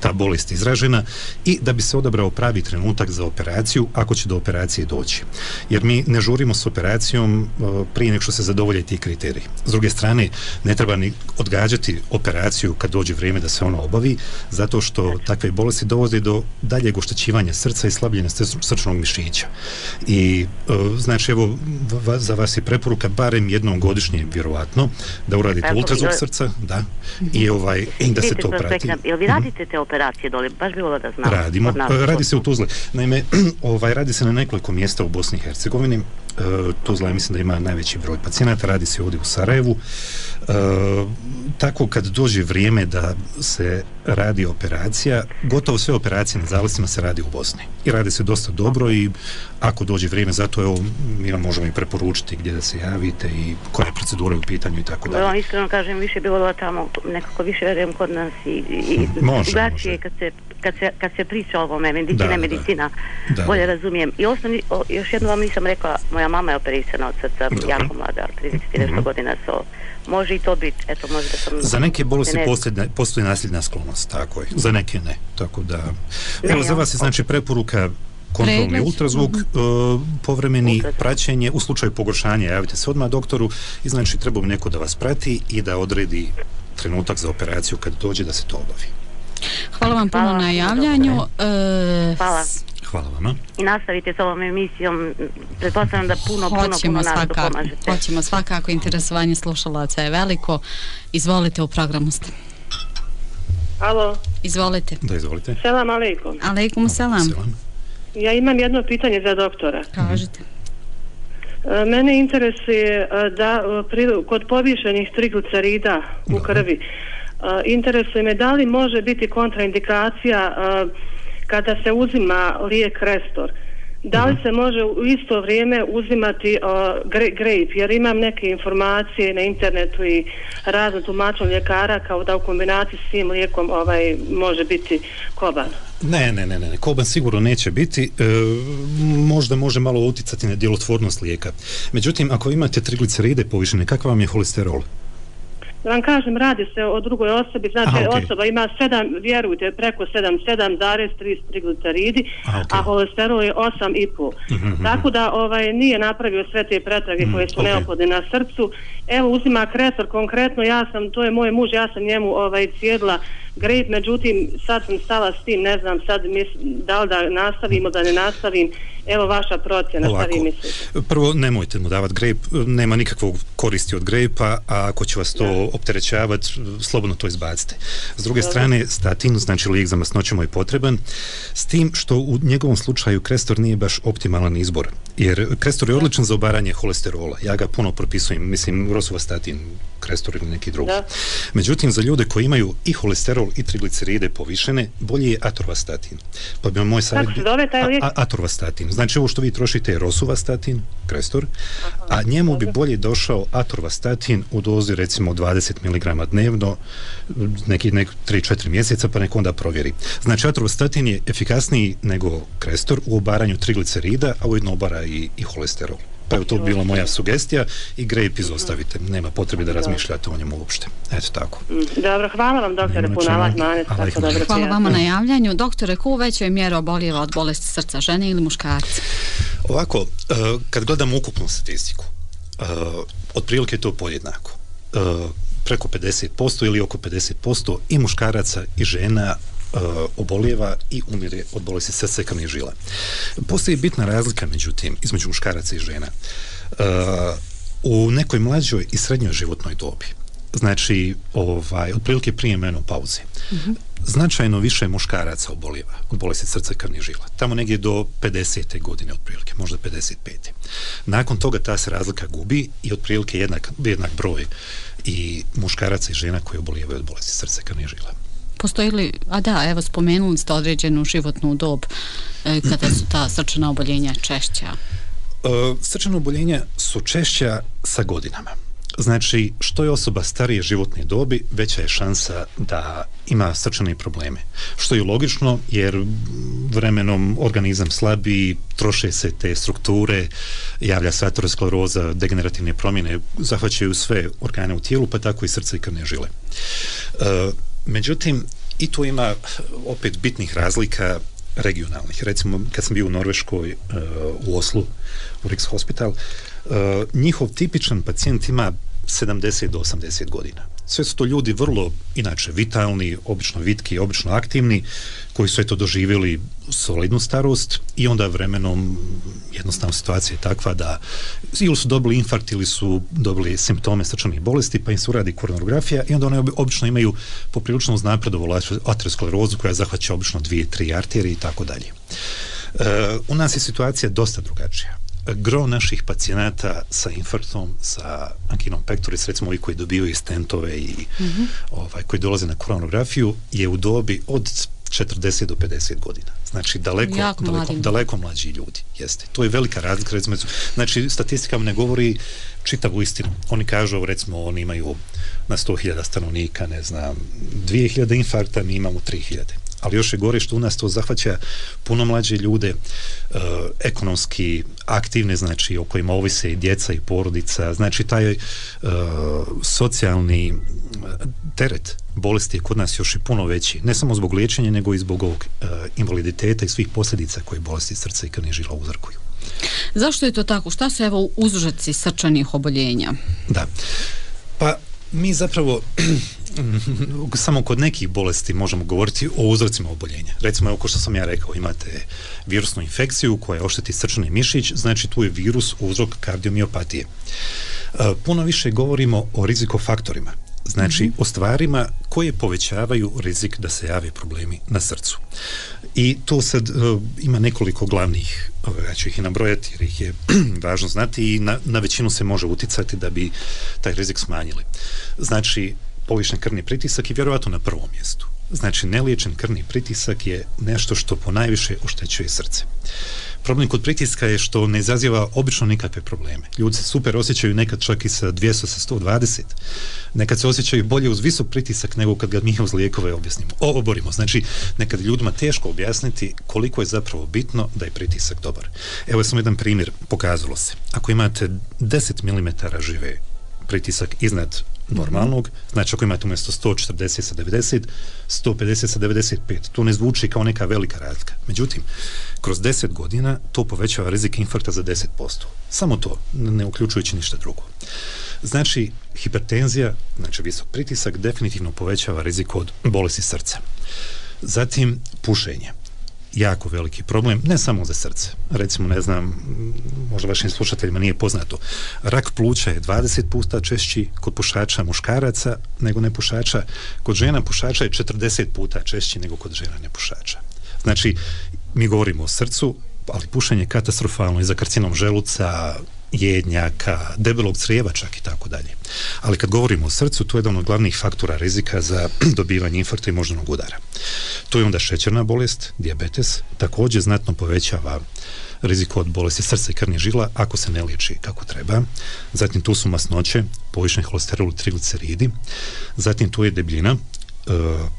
ta bolest izražena i da bi se odabrao pravi trenutak za operaciju ako će do operacije doći. Jer mi ne žurimo s operacijom prije nego što se zadovolje ti kriteriji. S druge strane, ne treba ni odgađati operaciju kad dođe vrijeme da se ona obavi, zato što takve bolesti dovode do daljeg oštećivanja srca i slabljenja srčnog mišića. I e, znači evo za vas je preporuka barem jednom godišnje vjerovatno da uradite ultrazvuk srca, da. I ovaj i da se to prati. Jel vi mhm. radite te operacije dole? Baš bi da znam. Radimo. Radi se u Tuzli. Naime, ovaj radi se na nekoliko mjesta u Bosni i Hercegovini. E, Tuzla mislim da ima najveći broj pacijenata, radi se ovdje u Sarajevu. E, tako kad dođe vrijeme da se radi operacija, gotovo sve operacije na zalestima se radi u Bosni. I radi se dosta dobro i ako dođe vrijeme, zato evo, mi vam možemo i preporučiti gdje da se javite i koje procedure u pitanju i tako dalje. Vam iskreno kažem, više bilo da tamo nekako više verujem kod nas i, i može, kad se, kad, se, kad se priča o ovome, medicina, medicina, da. bolje razumijem. I osnovni, još jedno vam nisam rekla, moja mama je operisana od srca, jako mlada, 30 nešto mm godina, so, može i to biti, eto, može da sam... Za neke bolesti postoji, postoji nasljedna sklonost, tako je, za neke ne, tako da... Evo, za vas je znači preporuka kontrolni ultrazvuk, mm povremeni praćenje, u slučaju pogoršanja. Javite se odmah doktoru i znači treba neko da vas prati i da odredi trenutak za operaciju kad dođe da se to obavi. Hvala vam puno na javljanju. E, Hvala. Hvala vama. I nastavite s ovom emisijom. Pretpostavljam da puno, puno, puno narodu pomažete. Hoćemo svakako. Interesovanje slušalaca je veliko. Izvolite u programu ste. Alo. Izvolite. Da, izvolite. Selam aleikum. Aleikum selam. selam. Ja imam jedno pitanje za doktora. Kažite. E, mene interesuje e, da kod povišenih triglicerida u krvi interesuje me da li može biti kontraindikacija kada se uzima lijek Restor da li mhm. se može u isto vrijeme uzimati uh, grape jer imam neke informacije na internetu i razno tumačom ljekara kao da u kombinaciji s tim lijekom ovaj, može biti koban ne, ne, ne, ne, koban sigurno neće biti, e, možda može malo uticati na djelotvornost lijeka. Međutim, ako imate trigliceride povišene, kakav vam je holesterol? Da vam kažem, radi se o drugoj osobi, znači osoba ima 7, vjerujte, preko 7, 7,3 trigliceridi, a, a holesterol je 8,5. Mm -hmm. Tako da ovaj nije napravio sve te pretrage mm, koje su okay. neophodne na srcu. Evo uzima kresor, konkretno ja sam, to je moj muž, ja sam njemu ovaj cijedla grejp, međutim sad sam stala s tim, ne znam sad da li da nastavimo, da ne nastavim, evo vaša procjena, šta vi mislite? Prvo, nemojte mu davati grejp, nema nikakvog koristi od grejpa, a ako će vas to opterećavati, slobodno to izbacite. S druge strane, statin, znači lijek za masnoćemo je potreban, s tim što u njegovom slučaju krestor nije baš optimalan izbor, jer krestor je odličan za obaranje holesterola, ja ga puno propisujem, mislim, rosuvastatin, krestor ili neki drugi. Međutim, za ljude koji imaju i holesterol i trigliceride povišene, bolji je atorvastatin. Pa bi moj savjet... Atorvastatin. Znači ovo što vi trošite je rosuvastatin, krestor, a njemu bi bolje došao atorvastatin u dozi recimo 20 mg dnevno, neki, neki 3-4 mjeseca, pa neko onda provjeri. Znači atorvastatin je efikasniji nego krestor u obaranju triglicerida, a ujedno obara i, i holesterol. Pa je to bila moja sugestija i grape izostavite. Nema potrebe da razmišljate o njemu uopšte. Eto tako. Dobro, hvala vam doktore Punalat Hvala vama na javljanju. Doktore, ko u većoj mjeri obolijeva od bolesti srca, žene ili muškarci? Ovako, uh, kad gledamo ukupnu statistiku, uh, otprilike je to podjednako. Uh, preko 50% ili oko 50% i muškaraca i žena obolijeva i umire od bolesti srca i krvnih žila. Postoji bitna razlika međutim između muškaraca i žena. Uh, u nekoj mlađoj i srednjoj životnoj dobi znači ovaj, otprilike prije menopauze. mm Značajno više muškaraca obolijeva od bolesti srca krvnih žila. Tamo negdje do 50. godine otprilike, možda 55. Nakon toga ta se razlika gubi i otprilike jednak, jednak broj i muškaraca i žena koji obolijevaju od bolesti srca krvnih žila. Postoji li, a da, evo spomenuli ste određenu životnu dob e, kada su ta srčana oboljenja češća? E, srčana oboljenja su češća sa godinama. Znači, što je osoba starije životne dobi, veća je šansa da ima srčane probleme. Što je logično, jer vremenom organizam slabi, troše se te strukture, javlja se ateroskleroza, degenerativne promjene, zahvaćaju sve organe u tijelu, pa tako i srce i krvne žile. E, međutim, i tu ima opet bitnih razlika regionalnih. Recimo, kad sam bio u Norveškoj, e, u Oslu, u Riks Hospital, E, njihov tipičan pacijent ima 70 do 80 godina. Sve su to ljudi vrlo, inače, vitalni, obično vitki, obično aktivni, koji su eto doživjeli solidnu starost i onda vremenom jednostavno situacija je takva da ili su dobili infarkt ili su dobili simptome srčanih bolesti pa im se uradi koronografija i onda oni obično imaju poprilično uznapredovu aterosklerozu koja zahvaća obično dvije, tri arterije i tako dalje. E, u nas je situacija dosta drugačija gro naših pacijenata sa infarktom, sa ankinom pectoris, recimo ovi koji dobivaju stentove i mm ovaj, koji dolaze na koronografiju, je u dobi od 40 do 50 godina. Znači, daleko, daleko, daleko mlađi ljudi. Jeste. To je velika razlika. Recimo, znači, statistika ne govori čitavu istinu. Oni kažu, recimo, oni imaju na 100.000 stanovnika, ne znam, 2.000 infarkta, mi imamo 3.000 ali još je gore što u nas to zahvaća puno mlađe ljude, e, ekonomski aktivne, znači o kojima ovise i djeca i porodica, znači taj e, socijalni teret bolesti je kod nas još i puno veći, ne samo zbog liječenja, nego i zbog ovog invaliditeta i svih posljedica koje bolesti srca i krvnih žila uzrokuju. Zašto je to tako? Šta su evo uzroci srčanih oboljenja? Da. Pa mi zapravo samo kod nekih bolesti možemo govoriti o uzrocima oboljenja. Recimo, evo ko što sam ja rekao, imate virusnu infekciju koja ošteti srčani mišić, znači tu je virus uzrok kardiomiopatije. E, puno više govorimo o rizikofaktorima, znači mm o stvarima koje povećavaju rizik da se jave problemi na srcu. I to sad uh, ima nekoliko glavnih, ja ću ih i nabrojati jer ih je važno znati i na, na većinu se može uticati da bi taj rizik smanjili. Znači, povišen krvni pritisak je vjerojatno na prvom mjestu. Znači, neliječen krvni pritisak je nešto što ponajviše oštećuje srce. Problem kod pritiska je što ne izaziva obično nikakve probleme. Ljudi se super osjećaju nekad čak i sa 200 sa 120. Nekad se osjećaju bolje uz visok pritisak nego kad ga mi uz lijekove objasnimo. Ovo borimo. Znači, nekad ljudima teško objasniti koliko je zapravo bitno da je pritisak dobar. Evo samo jedan primjer. Pokazalo se. Ako imate 10 mm žive pritisak iznad normalnog, znači ako imate umjesto 140 sa 90, 150 sa 95, to ne zvuči kao neka velika razlika. Međutim, kroz 10 godina to povećava rizik infarkta za 10%. Samo to, ne uključujući ništa drugo. Znači, hipertenzija, znači visok pritisak, definitivno povećava rizik od bolesti srca. Zatim, pušenje jako veliki problem, ne samo za srce. Recimo, ne znam, možda vašim slušateljima nije poznato. Rak pluća je 20 puta češći kod pušača muškaraca nego nepušača. Kod žena pušača je 40 puta češći nego kod žena nepušača. Znači, mi govorimo o srcu, ali pušenje je katastrofalno i za karcinom želuca, jednjaka, debelog crijeva čak i tako dalje. Ali kad govorimo o srcu, to je jedan od glavnih faktora rizika za dobivanje infarkta i moždanog udara. To je onda šećerna bolest, dijabetes, također znatno povećava rizik od bolesti srca i krvnih žila ako se ne liječi kako treba. Zatim tu su masnoće, povišen holesterol, trigliceridi. Zatim tu je debljina, e,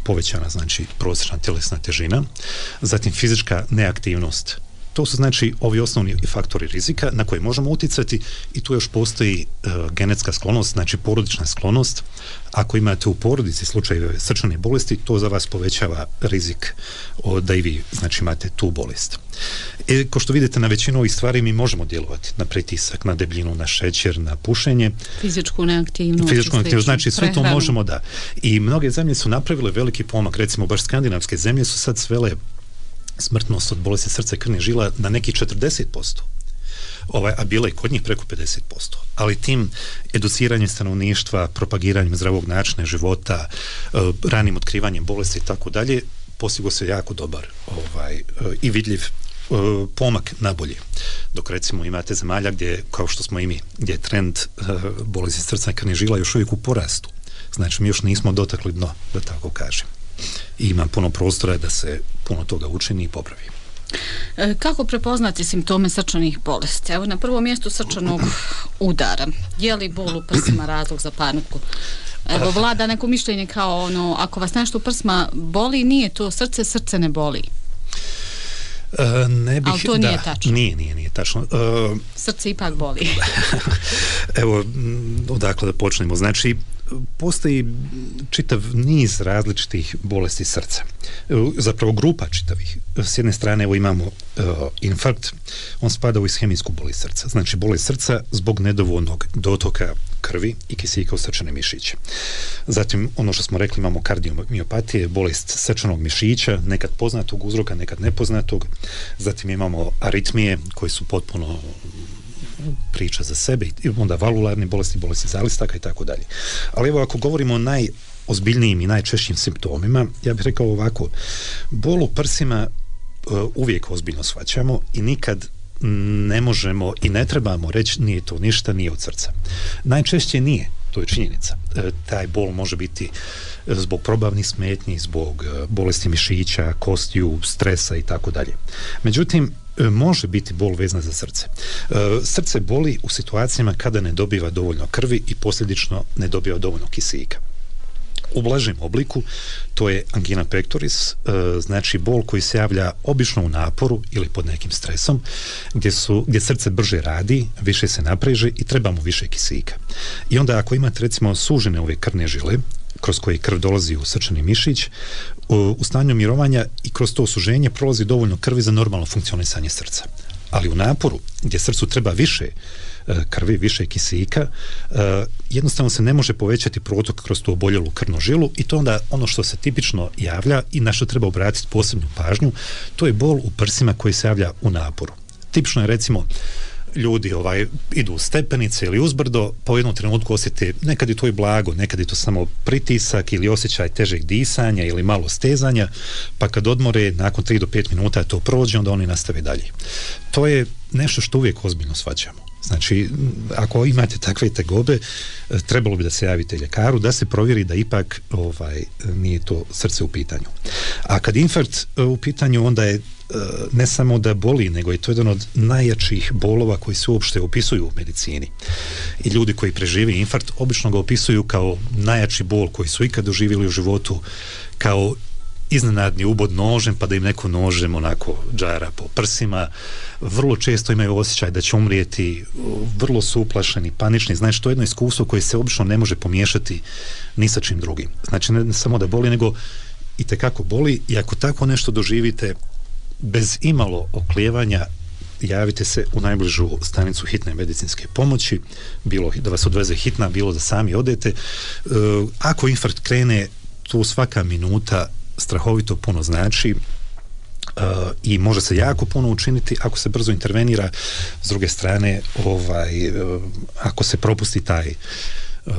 povećana znači prosječna tjelesna težina. Zatim fizička neaktivnost to su znači ovi osnovni faktori rizika na koje možemo utjecati i tu još postoji e, genetska sklonost, znači porodična sklonost. Ako imate u porodici slučajeve srčane bolesti, to za vas povećava rizik o, da i vi znači imate tu bolest. E, ko što vidite na većinu ovih stvari mi možemo djelovati na pritisak, na debljinu, na šećer, na pušenje. Fizičku neaktivnost. Fizičku neaktivnost, znači sve to možemo da. I mnoge zemlje su napravile veliki pomak, recimo baš skandinavske zemlje su sad svele smrtnost od bolesti srca i krvnih žila na neki 40%. ovaj, a bilo je kod njih preko 50%. Ali tim educiranjem stanovništva, propagiranjem zdravog načina života, e, ranim otkrivanjem bolesti i tako dalje, postigao se jako dobar ovaj, i vidljiv pomak na bolje. Dok recimo imate zemalja gdje, kao što smo i mi, gdje je trend bolesti srca i krvnih žila još uvijek u porastu. Znači mi još nismo dotakli dno, da tako kažem. I ima puno prostora da se puno toga učini i popravi. E, kako prepoznati simptome srčanih bolesti? Evo na prvom mjestu srčanog udara. Je li bol u prsima razlog za paniku? Evo vlada neko mišljenje kao ono, ako vas nešto u prsima boli, nije to srce, srce ne boli. Uh, ne bih, Ali to nije tačno. Nije, nije, nije tačno. Uh, Srce ipak boli. Evo, odakle da počnemo. Znači, postoji čitav niz različitih bolesti srca. Zapravo grupa čitavih. S jedne strane evo imamo uh, infarkt, on spada u ishemijsku bolest srca. Znači bolest srca zbog nedovoljnog dotoka krvi i kisika u srčane mišiće. Zatim ono što smo rekli imamo kardiomiopatije, bolest srčanog mišića, nekad poznatog uzroka, nekad nepoznatog. Zatim imamo aritmije koje su potpuno priča za sebe i onda valularne bolesti, bolesti zalistaka i tako dalje. Ali evo ako govorimo o najozbiljnijim i najčešćim simptomima, ja bih rekao ovako, bol u prsima uh, uvijek ozbiljno shvaćamo i nikad ne možemo i ne trebamo reći nije to ništa, nije od srca. Najčešće nije, to je činjenica. E, taj bol može biti zbog probavnih smetnji, zbog bolesti mišića, kostiju, stresa i tako dalje. Međutim, E, može biti bol vezna za srce. E, srce boli u situacijama kada ne dobiva dovoljno krvi i posljedično ne dobiva dovoljno kisika. U blažem obliku to je angina pectoris, e, znači bol koji se javlja obično u naporu ili pod nekim stresom, gdje, su, gdje srce brže radi, više se napreže i treba mu više kisika. I onda ako imate recimo sužene ove krvne žile, kroz koje krv dolazi u srčani mišić, u stanju mirovanja i kroz to osuženje prolazi dovoljno krvi za normalno funkcionisanje srca. Ali u naporu, gdje srcu treba više e, krvi, više kisika, e, jednostavno se ne može povećati protok kroz tu oboljelu krvnu žilu i to onda ono što se tipično javlja i na što treba obratiti posebnu pažnju, to je bol u prsima koji se javlja u naporu. Tipično je recimo ljudi ovaj idu stepenice ili uzbrdo, pa u jednom trenutku osjete, nekad je to i blago, nekad je to samo pritisak ili osjećaj težeg disanja ili malo stezanja, pa kad odmore, nakon 3 do 5 minuta to prođe, onda oni nastave dalje. To je nešto što uvijek ozbiljno svađamo. Znači, ako imate takve tegobe, trebalo bi da se javite ljekaru, da se provjeri da ipak ovaj, nije to srce u pitanju. A kad infarkt e, u pitanju, onda je E, ne samo da boli, nego je to jedan od najjačih bolova koji se uopšte opisuju u medicini. I ljudi koji preživi infarkt obično ga opisuju kao najjači bol koji su ikad doživjeli u životu, kao iznenadni ubod nožem pa da im neko nožem onako džara po prsima. Vrlo često imaju osjećaj da će umrijeti vrlo su uplašeni, panični. Znači to je jedno iskustvo koje se obično ne može pomiješati ni sa čim drugim. Znači ne samo da boli nego i tekako boli. I ako tako nešto doživite bez imalo oklijevanja javite se u najbližu stanicu hitne medicinske pomoći, bilo da vas odveze hitna, bilo da sami odete. E, ako infarkt krene, tu svaka minuta strahovito puno znači e, i može se jako puno učiniti ako se brzo intervenira s druge strane ovaj, e, ako se propusti taj uh,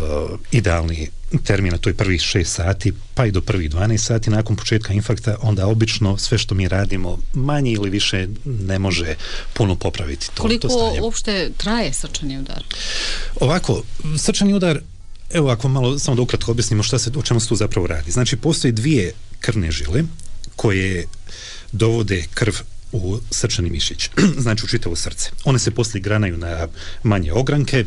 idealni termin, a to je prvih 6 sati, pa i do prvih 12 sati nakon početka infarkta, onda obično sve što mi radimo manje ili više ne može puno popraviti to, Koliko to stanje. uopšte traje srčani udar? Ovako, srčani udar Evo ako malo samo da ukratko objasnimo šta se, o čemu se tu zapravo radi. Znači postoji dvije krvne žile koje dovode krv u srčani mišić, znači u čitavo srce. One se poslije granaju na manje ogranke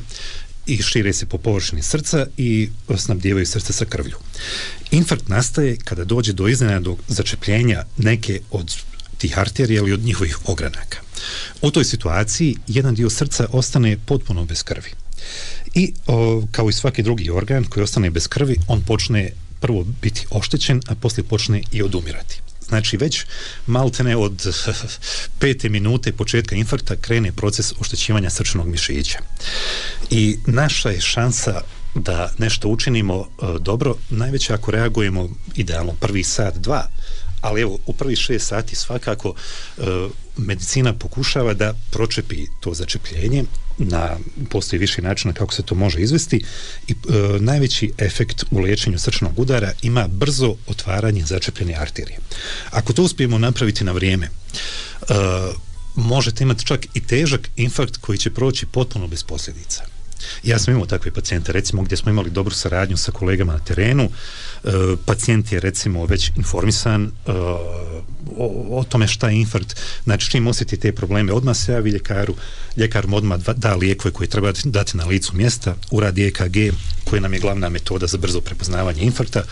i šire se po površini srca i snabdijevaju srce sa krvlju. Infarkt nastaje kada dođe do iznenadnog začepljenja neke od tih arterija ili od njihovih ogranaka. U toj situaciji jedan dio srca ostane potpuno bez krvi. I o, kao i svaki drugi organ koji ostane bez krvi, on počne prvo biti oštećen, a poslije počne i odumirati. Znači već maltene od pete minute početka infarkta krene proces oštećivanja srčanog mišića. I naša je šansa da nešto učinimo e, dobro, najveće ako reagujemo idealno prvi sat, dva, ali evo, u prvih šest sati svakako e, medicina pokušava da pročepi to začepljenje na postoji više načina kako se to može izvesti i e, najveći efekt u liječenju srčnog udara ima brzo otvaranje začepljene arterije. Ako to uspijemo napraviti na vrijeme, e, možete imati čak i težak infarkt koji će proći potpuno bez posljedica. Ja sam imao takve pacijente, recimo gdje smo imali dobru saradnju sa kolegama na terenu, e, pacijent je recimo već informisan e, o, tome šta je infarkt, znači čim osjeti te probleme, odmah se javi ljekaru, ljekar mu odmah da lijekove koje treba dati na licu mjesta, uradi EKG, koja nam je glavna metoda za brzo prepoznavanje infarkta,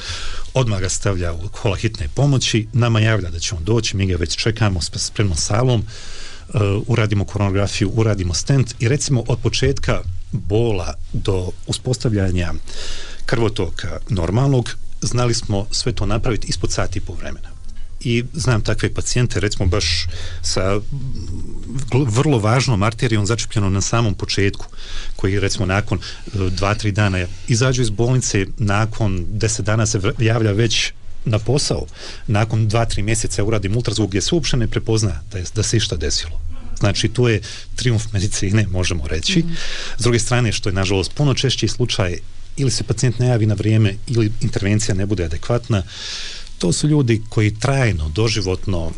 odmah ga stavlja u kola hitne pomoći, nama javlja da će on doći, mi ga već čekamo s spremnom salom, uh, uradimo koronografiju, uradimo stent i recimo od početka bola do uspostavljanja krvotoka normalnog, znali smo sve to napraviti ispod sati i po vremena. I znam takve pacijente, recimo baš sa vrlo važnom arterijom začepljenom na samom početku, koji recimo nakon e, dva, tri dana izađu iz bolnice, nakon deset dana se javlja već na posao, nakon dva, tri mjeseca uradim ultrazvuk gdje se uopće ne prepozna da, je, da se išta desilo. Znači, tu je triumf medicine, možemo reći. Mm. S druge strane, što je nažalost puno češći slučaj, ili se pacijent ne javi na vrijeme, ili intervencija ne bude adekvatna, to su ljudi koji trajno, doživotno, uh,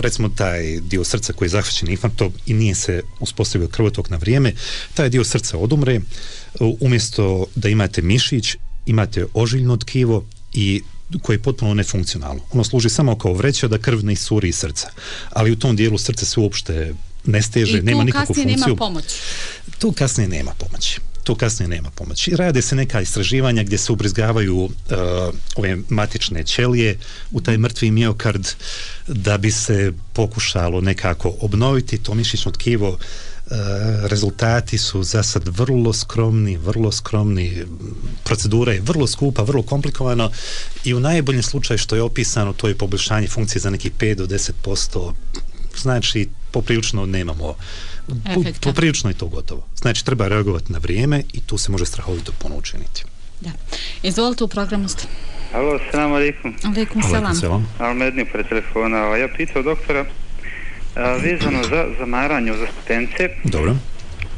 recimo taj dio srca koji je zahvaćen infarktom i nije se uspostavio krvotok na vrijeme, taj dio srca odumre, uh, umjesto da imate mišić, imate ožiljno tkivo i koje je potpuno nefunkcionalno. Ono služi samo kao vreća da krv ne isuri iz srca. Ali u tom dijelu srce se uopšte ne steže, nema nikakvu funkciju. nema pomoći. Tu kasnije nema pomoći. Tu kasnije nema pomoći. Rade se neka istraživanja gdje se ubrizgavaju uh, ove matične ćelije u taj mrtvi miokard da bi se pokušalo nekako obnoviti to mišićno tkivo E, rezultati su za sad vrlo skromni, vrlo skromni, procedura je vrlo skupa, vrlo komplikovano i u najboljem slučaju što je opisano to je poboljšanje funkcije za nekih 5 do 10%, znači poprilično nemamo poprilično je to gotovo. Znači treba reagovati na vrijeme i tu se može strahovito puno učiniti. Da. Izvolite u programu ste. Alo, salam alaikum. Alaikum salam. salam. Almedni pre telefona. Ja pitao doktora, vezano za zamaranje za stupence. Dobro.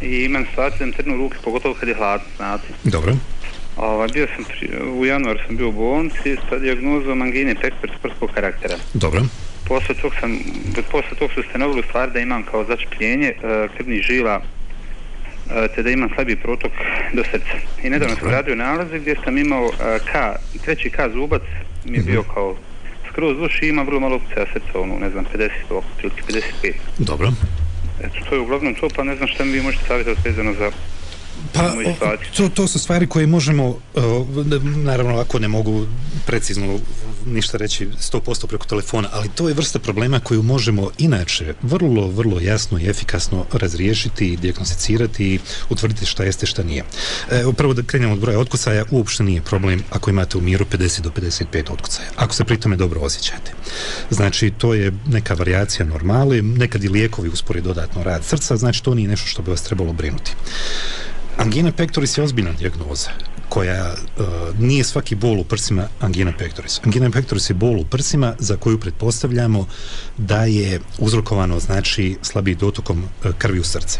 I imam situaciju da mi ruke, pogotovo kad je hladno, znate. Dobro. Ova, bio sam, u januaru sam bio u bolnici sa dijagnozom angine pektor sportskog karaktera. Dobro. Posle tog sam, posle tog su ustanovili stvari da imam kao začepljenje uh, krvnih žila uh, te da imam slabiji protok do srca. I nedavno sam radio nalaze gdje sam imao uh, K, treći K zubac mi je bio mhm. kao skroz uši ima vrlo malo opcija srca, ono, ne znam, 50, otprilike 55. Dobro. Eto, to je uglavnom to, pa ne znam šta mi vi možete savjetati vezano za pa, to, to su stvari koje možemo, naravno ako ne mogu precizno ništa reći 100% preko telefona, ali to je vrsta problema koju možemo inače vrlo, vrlo jasno i efikasno razriješiti i dijagnosticirati i utvrditi šta jeste, šta nije. E, prvo da krenemo od broja otkucaja, uopšte nije problem ako imate u miru 50 do 55 otkucaja, ako se pri tome dobro osjećate. Znači, to je neka varijacija normale, nekad i lijekovi uspori dodatno rad srca, znači to nije nešto što bi vas trebalo brinuti. Angina pectoris je ozbiljna dijagnoza koja uh, nije svaki bol u prsima angina pectoris. Angina pectoris je bol u prsima za koju pretpostavljamo da je uzrokovano znači slabijim dotokom uh, krvi u srce.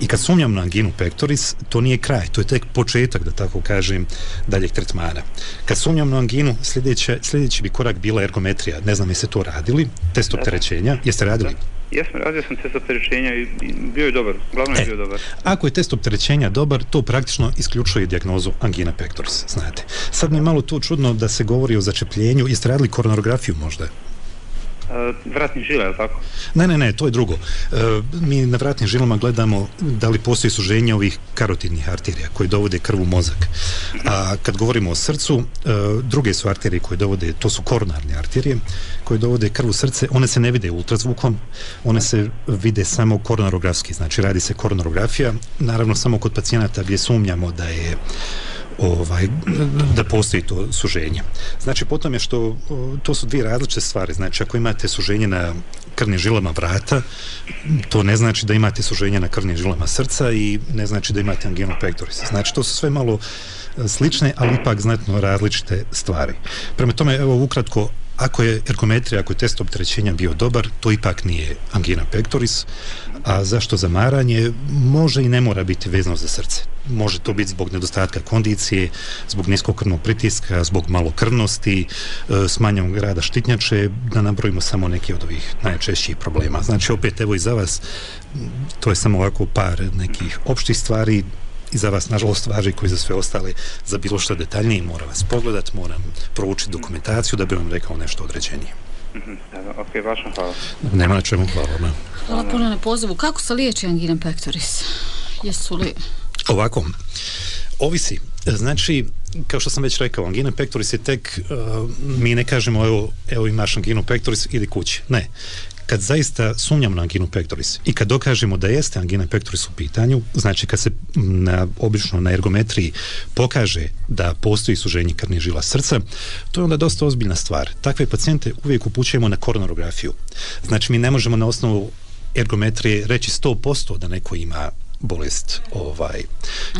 I kad sumnjam na anginu pectoris, to nije kraj, to je tek početak, da tako kažem, daljeg tretmana. Kad sumnjam na anginu, sljedeće, sljedeći bi korak bila ergometrija. Ne znam jeste to radili, test opterećenja. Jeste radili? Jesmo, radio sam test opterećenja i bio je dobar, glavno je e, bio dobar. Ako je test opterećenja dobar, to praktično isključuje dijagnozu angina pectoris, znate. Sad mi je malo tu čudno da se govori o začepljenju, jeste radili koronografiju možda? Vratni žila, je tako? Ne, ne, ne, to je drugo. E, mi na vratnim žilama gledamo da li postoji suženje ovih karotidnih arterija koje dovode krv u mozak. A kad govorimo o srcu, e, druge su arterije koje dovode, to su koronarne arterije, koje dovode krv u srce, one se ne vide ultrazvukom, one se vide samo koronarografski, znači radi se koronarografija, naravno samo kod pacijenata gdje sumnjamo da je ovaj, da postoji to suženje. Znači, potom je što, to su dvije različite stvari. Znači, ako imate suženje na krvnim žilama vrata, to ne znači da imate suženje na krvnim žilama srca i ne znači da imate anginu pectoris. Znači, to su sve malo e, slične, ali ipak znatno različite stvari. Prema tome, evo ukratko, ako je ergometrija, ako je test opterećenja bio dobar, to ipak nije angina pectoris, a zašto zamaranje? Može i ne mora biti vezano za srce. Može to biti zbog nedostatka kondicije, zbog niskog krvnog pritiska, zbog malokrvnosti, e, smanjenog rada štitnjače, da nabrojimo samo neke od ovih najčešćih problema. Znači, opet, evo i za vas, to je samo ovako par nekih opštih stvari, i za vas nažalost važi koji za sve ostale za bilo što detaljnije mora vas pogledat, moram proučiti dokumentaciju da bi vam rekao nešto određenije. Mhm, ok, vaša hvala. Nema na čemu, hvala Hvala puno na pozivu. Kako se liječi angina pectoris? Jesu li... Ovako, ovisi. Znači, kao što sam već rekao, angina pectoris je tek, uh, mi ne kažemo evo, evo imaš anginu pectoris, idi kući. Ne kad zaista sumnjamo na anginu pectoris i kad dokažemo da jeste angina pectoris u pitanju, znači kad se na, obično na ergometriji pokaže da postoji suženje krvnih žila srca, to je onda dosta ozbiljna stvar. Takve pacijente uvijek upućujemo na koronarografiju. Znači mi ne možemo na osnovu ergometrije reći 100% da neko ima bolest ovaj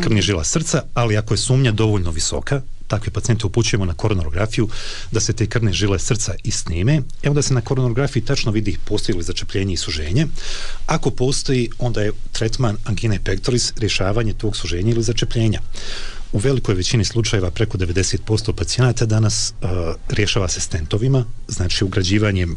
krvnih žila srca, ali ako je sumnja dovoljno visoka, takve pacijente upućujemo na koronarografiju da se te krvne žile srca i onda se na koronarografiji tačno vidi postoji li začepljenje i suženje. Ako postoji, onda je tretman angine pectoris rješavanje tog suženja ili začepljenja. U velikoj većini slučajeva preko 90% pacijenata danas uh, rješava se stentovima, znači ugrađivanjem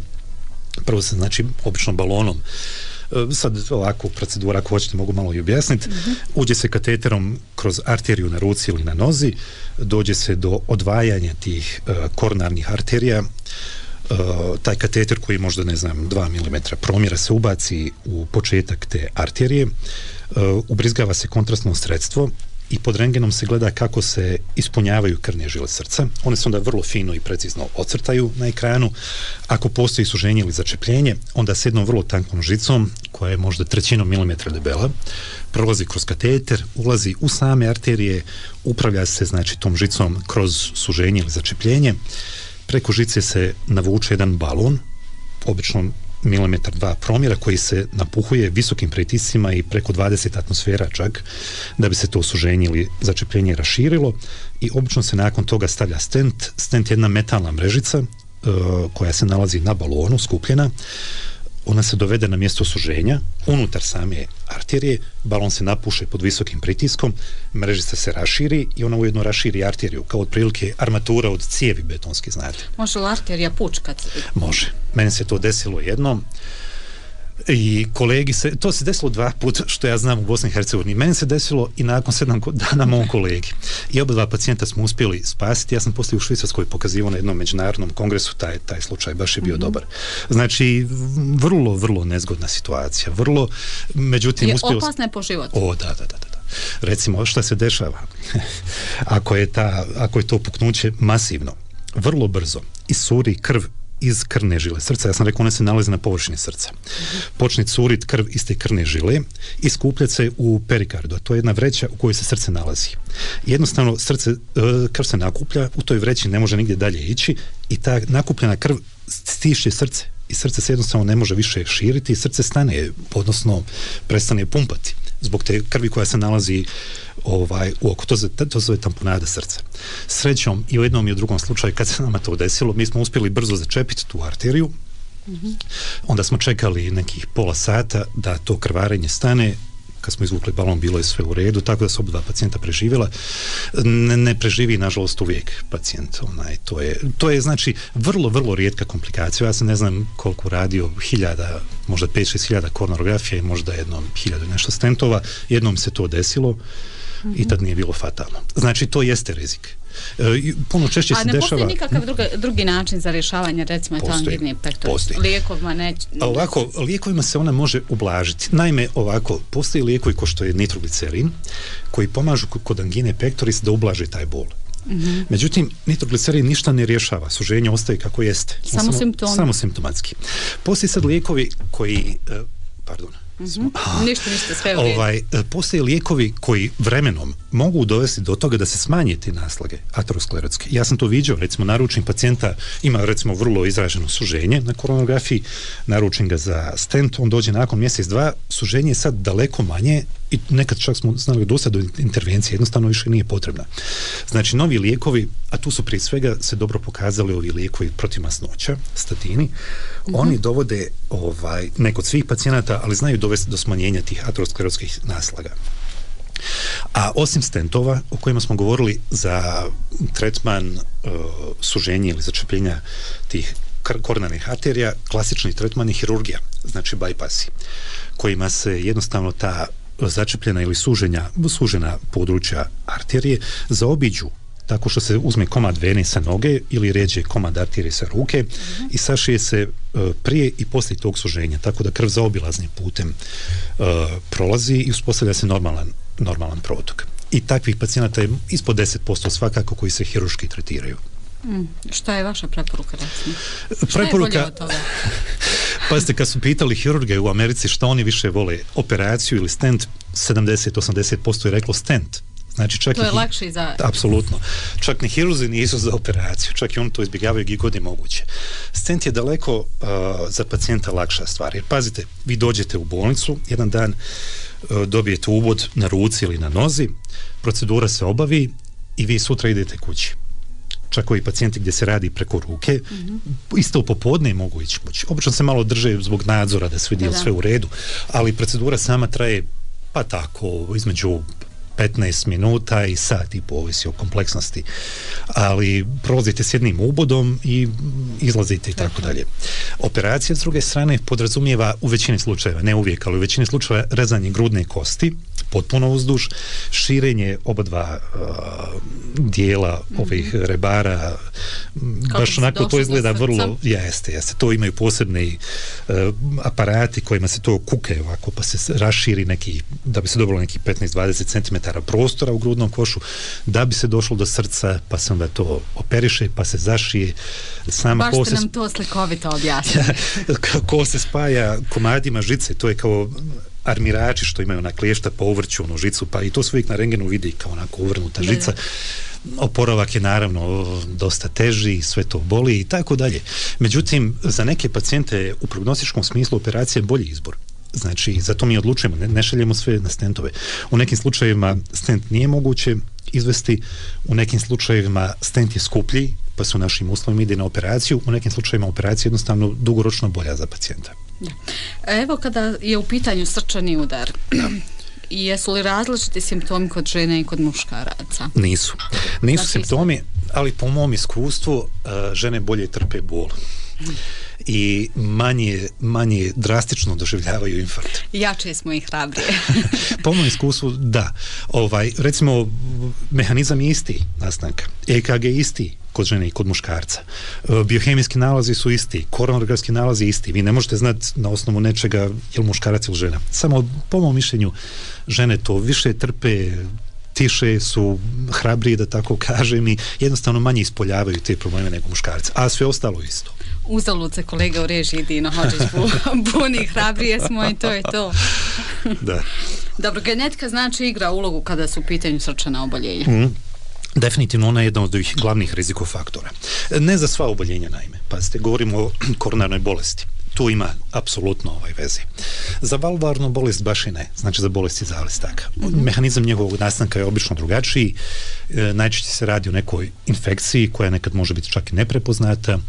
prvo se znači obično balonom E, sad ovako procedura ako hoćete mogu malo i objasniti mhm. uđe se kateterom kroz arteriju na ruci ili na nozi dođe se do odvajanja tih uh, koronarnih arterija. Uh, taj kateter koji možda ne znam 2 mm promjera se ubaci u početak te arterije. Uh, ubrizgava se kontrastno sredstvo i pod rengenom se gleda kako se ispunjavaju krvne žile srca. One se onda vrlo fino i precizno ocrtaju na ekranu. Ako postoji suženje ili začepljenje, onda se jednom vrlo tankom žicom, koja je možda trećinom milimetra debela, prolazi kroz kateter, ulazi u same arterije, upravlja se znači tom žicom kroz suženje ili začepljenje. Preko žice se navuče jedan balon, obično milimetar dva promjera koji se napuhuje visokim pritiscima i preko 20 atmosfera čak da bi se to suženje ili začepljenje raširilo i obično se nakon toga stavlja stent. Stent je jedna metalna mrežica uh, koja se nalazi na balonu skupljena ona se dovede na mjesto suženja, unutar same arterije, balon se napuše pod visokim pritiskom, mrežica se raširi i ona ujedno raširi arteriju, kao otprilike armatura od cijevi betonski, znate. Može li arterija pučkat? Može. Meni se to desilo jednom i kolegi se, to se desilo dva puta što ja znam u Bosni i Hercegovini. Meni se desilo i nakon sedam dana mom kolegi. I oba dva pacijenta smo uspjeli spasiti. Ja sam poslije u Švicarskoj pokazivao na jednom međunarodnom kongresu taj, taj slučaj, baš je bio mm -hmm. dobar. Znači, vrlo, vrlo nezgodna situacija. Vrlo, međutim, je opasna je po život. O, da, da, da, da. Recimo, šta se dešava? ako, je ta, ako je to puknuće masivno, vrlo brzo isuri krv iz krvne žile srca. Ja sam rekao, one se nalaze na površini srca. Počne curit krv iz te krvne žile i skuplja se u perikardu. A to je jedna vreća u kojoj se srce nalazi. Jednostavno, srce, e, krv se nakuplja, u toj vreći ne može nigdje dalje ići i ta nakupljena krv stišće srce i srce se jednostavno ne može više širiti i srce stane, odnosno prestane pumpati zbog te krvi koja se nalazi ovaj, u oko, to, to zove tamponada srca. Srećom i u jednom i u drugom slučaju kad se nama to desilo, mi smo uspjeli brzo začepiti tu arteriju, mm -hmm. onda smo čekali nekih pola sata da to krvarenje stane, kad smo izvukli balon bilo je sve u redu, tako da su oba dva pacijenta preživjela. Ne, ne preživi, nažalost, uvijek pacijent. Onaj, to, je, to je, znači, vrlo, vrlo rijetka komplikacija. Ja sam ne znam koliko radio, hiljada, možda 5-6 hiljada koronografija i možda jednom hiljadu nešto stentova. Jednom se to desilo i tad nije bilo fatalno. Znači, to jeste rizik. E, puno češće se dešava... A ne postoji nikakav druga, drugi način za rješavanje, recimo, tangirni pektoris? Lijekovima neće... A ovako, lijekovima se ona može ublažiti. Naime, ovako, postoji lijekovi ko što je nitroglicerin, koji pomažu kod angine pektoris da ublaži taj bol. Mm -hmm. Međutim, nitroglicerin ništa ne rješava, suženje ostaje kako jeste. Samo, samo simptom. Samo simptomatski. Postoji sad lijekovi koji, uh, pardon, Mm -hmm. ništa, ništa, sve ovaj, e, postoje lijekovi koji vremenom mogu dovesti do toga da se smanje te naslage aterosklerotske. Ja sam to vidio, recimo naručim pacijenta, ima recimo vrlo izraženo suženje na koronografiji, naručim ga za stent, on dođe nakon mjesec dva, suženje je sad daleko manje i nekad čak smo znali dosta do intervencije, jednostavno više nije potrebna. Znači, novi lijekovi, a tu su prije svega se dobro pokazali ovi lijekovi protiv masnoća, statini, mhm. oni dovode ovaj, ne kod svih pacijenata, ali znaju dovesti do smanjenja tih aterosklerotskih naslaga. A osim stentova o kojima smo govorili za tretman uh, suženja ili začepljenja tih koronarnih arterija, klasični tretman je hirurgija, znači bypassi, kojima se jednostavno ta začepljena ili suženja, sužena područja arterije zaobiđu tako što se uzme komad vene sa noge ili ređe komad arterije sa ruke i sašije se e, prije i poslije tog suženja, tako da krv zaobilaznim putem uh, prolazi i uspostavlja se normalan, normalan protok. I takvih pacijenata je ispod 10% svakako koji se hiruški tretiraju. Mm. Šta je vaša preporuka recimo? Preporuka... Šta je Pazite, kad su pitali hirurge u Americi šta oni više vole, operaciju ili stent, 70-80% je reklo stent. Znači, čak to je lakše za... Apsolutno. Čak ni hiruzi nisu za operaciju, čak i oni to izbjegavaju gdje god je moguće. Stent je daleko za pacijenta lakša stvar. Jer pazite, vi dođete u bolnicu, jedan dan dobijete uvod na ruci ili na nozi, procedura se obavi i vi sutra idete kući čak ovi pacijenti gdje se radi preko ruke, mm-hmm. isto u popodne mogu ići kući. Obično se malo drže zbog nadzora da se vidi sve u redu, ali procedura sama traje pa tako, između 15 minuta i sat i povisi o kompleksnosti. Ali prolazite s jednim ubodom i izlazite i tako dalje. Operacija s druge strane podrazumijeva u većini slučajeva, ne uvijek, ali u većini slučajeva rezanje grudne kosti, potpuno uzduž, širenje oba dva uh, dijela mm-hmm. ovih rebara, Kako baš onako to izgleda vrlo, jeste, jeste, to imaju posebni uh, aparati kojima se to kuke ovako, pa se raširi neki, da bi se dobilo neki 15-20 cm prostora u grudnom košu, da bi se došlo do srca, pa se onda to operiše, pa se zašije. Sama Baš ste nam to slikovito objasnili. ko se spaja komadima žice, to je kao armirači što imaju na kliješta pa uvrću onu žicu, pa i to se uvijek na rengenu vidi kao onako uvrnuta žica. Oporavak je naravno dosta teži, sve to boli i tako dalje. Međutim, za neke pacijente u prognostičkom smislu operacija je bolji izbor. Znači, zato mi odlučujemo, ne, ne šaljemo sve na stentove. U nekim slučajevima stent nije moguće izvesti, u nekim slučajevima stent je skuplji, pa su našim uslovima ide na operaciju, u nekim slučajevima operacija jednostavno dugoročno bolja za pacijenta. Evo kada je u pitanju srčani udar, i jesu li različiti simptomi kod žene i kod muškaraca? Nisu. Nisu znači, simptomi, ali po mom iskustvu uh, žene bolje trpe bol. I manje, manje drastično doživljavaju infarkt. Jače smo i hrabrije. po mom iskustvu, da. Ovaj, recimo, mehanizam je isti nastanka. EKG je isti kod žene i kod muškarca. E, biohemijski nalazi su isti, koronografski nalazi isti. Vi ne možete znati na osnovu nečega je li muškarac ili žena. Samo po mom mišljenju žene to više trpe tiše su hrabrije da tako kažem i jednostavno manje ispoljavaju te probleme nego muškarci, a sve ostalo isto. Uzalud se kolega u režiji Dino Hođeć buni, hrabrije smo i to je to. da. Dobro, genetika znači igra ulogu kada su u pitanju srčana oboljenja. Mm. Definitivno ona je jedan od ovih glavnih rizikofaktora. Ne za sva oboljenja naime. Pazite, govorimo o koronarnoj bolesti tu ima apsolutno ovaj veze. Za valvarnu bolest baš i ne, znači za bolesti zalistaka. Mm Mehanizam njegovog nastanka je obično drugačiji, e, najčešće se radi o nekoj infekciji koja nekad može biti čak i neprepoznata, e,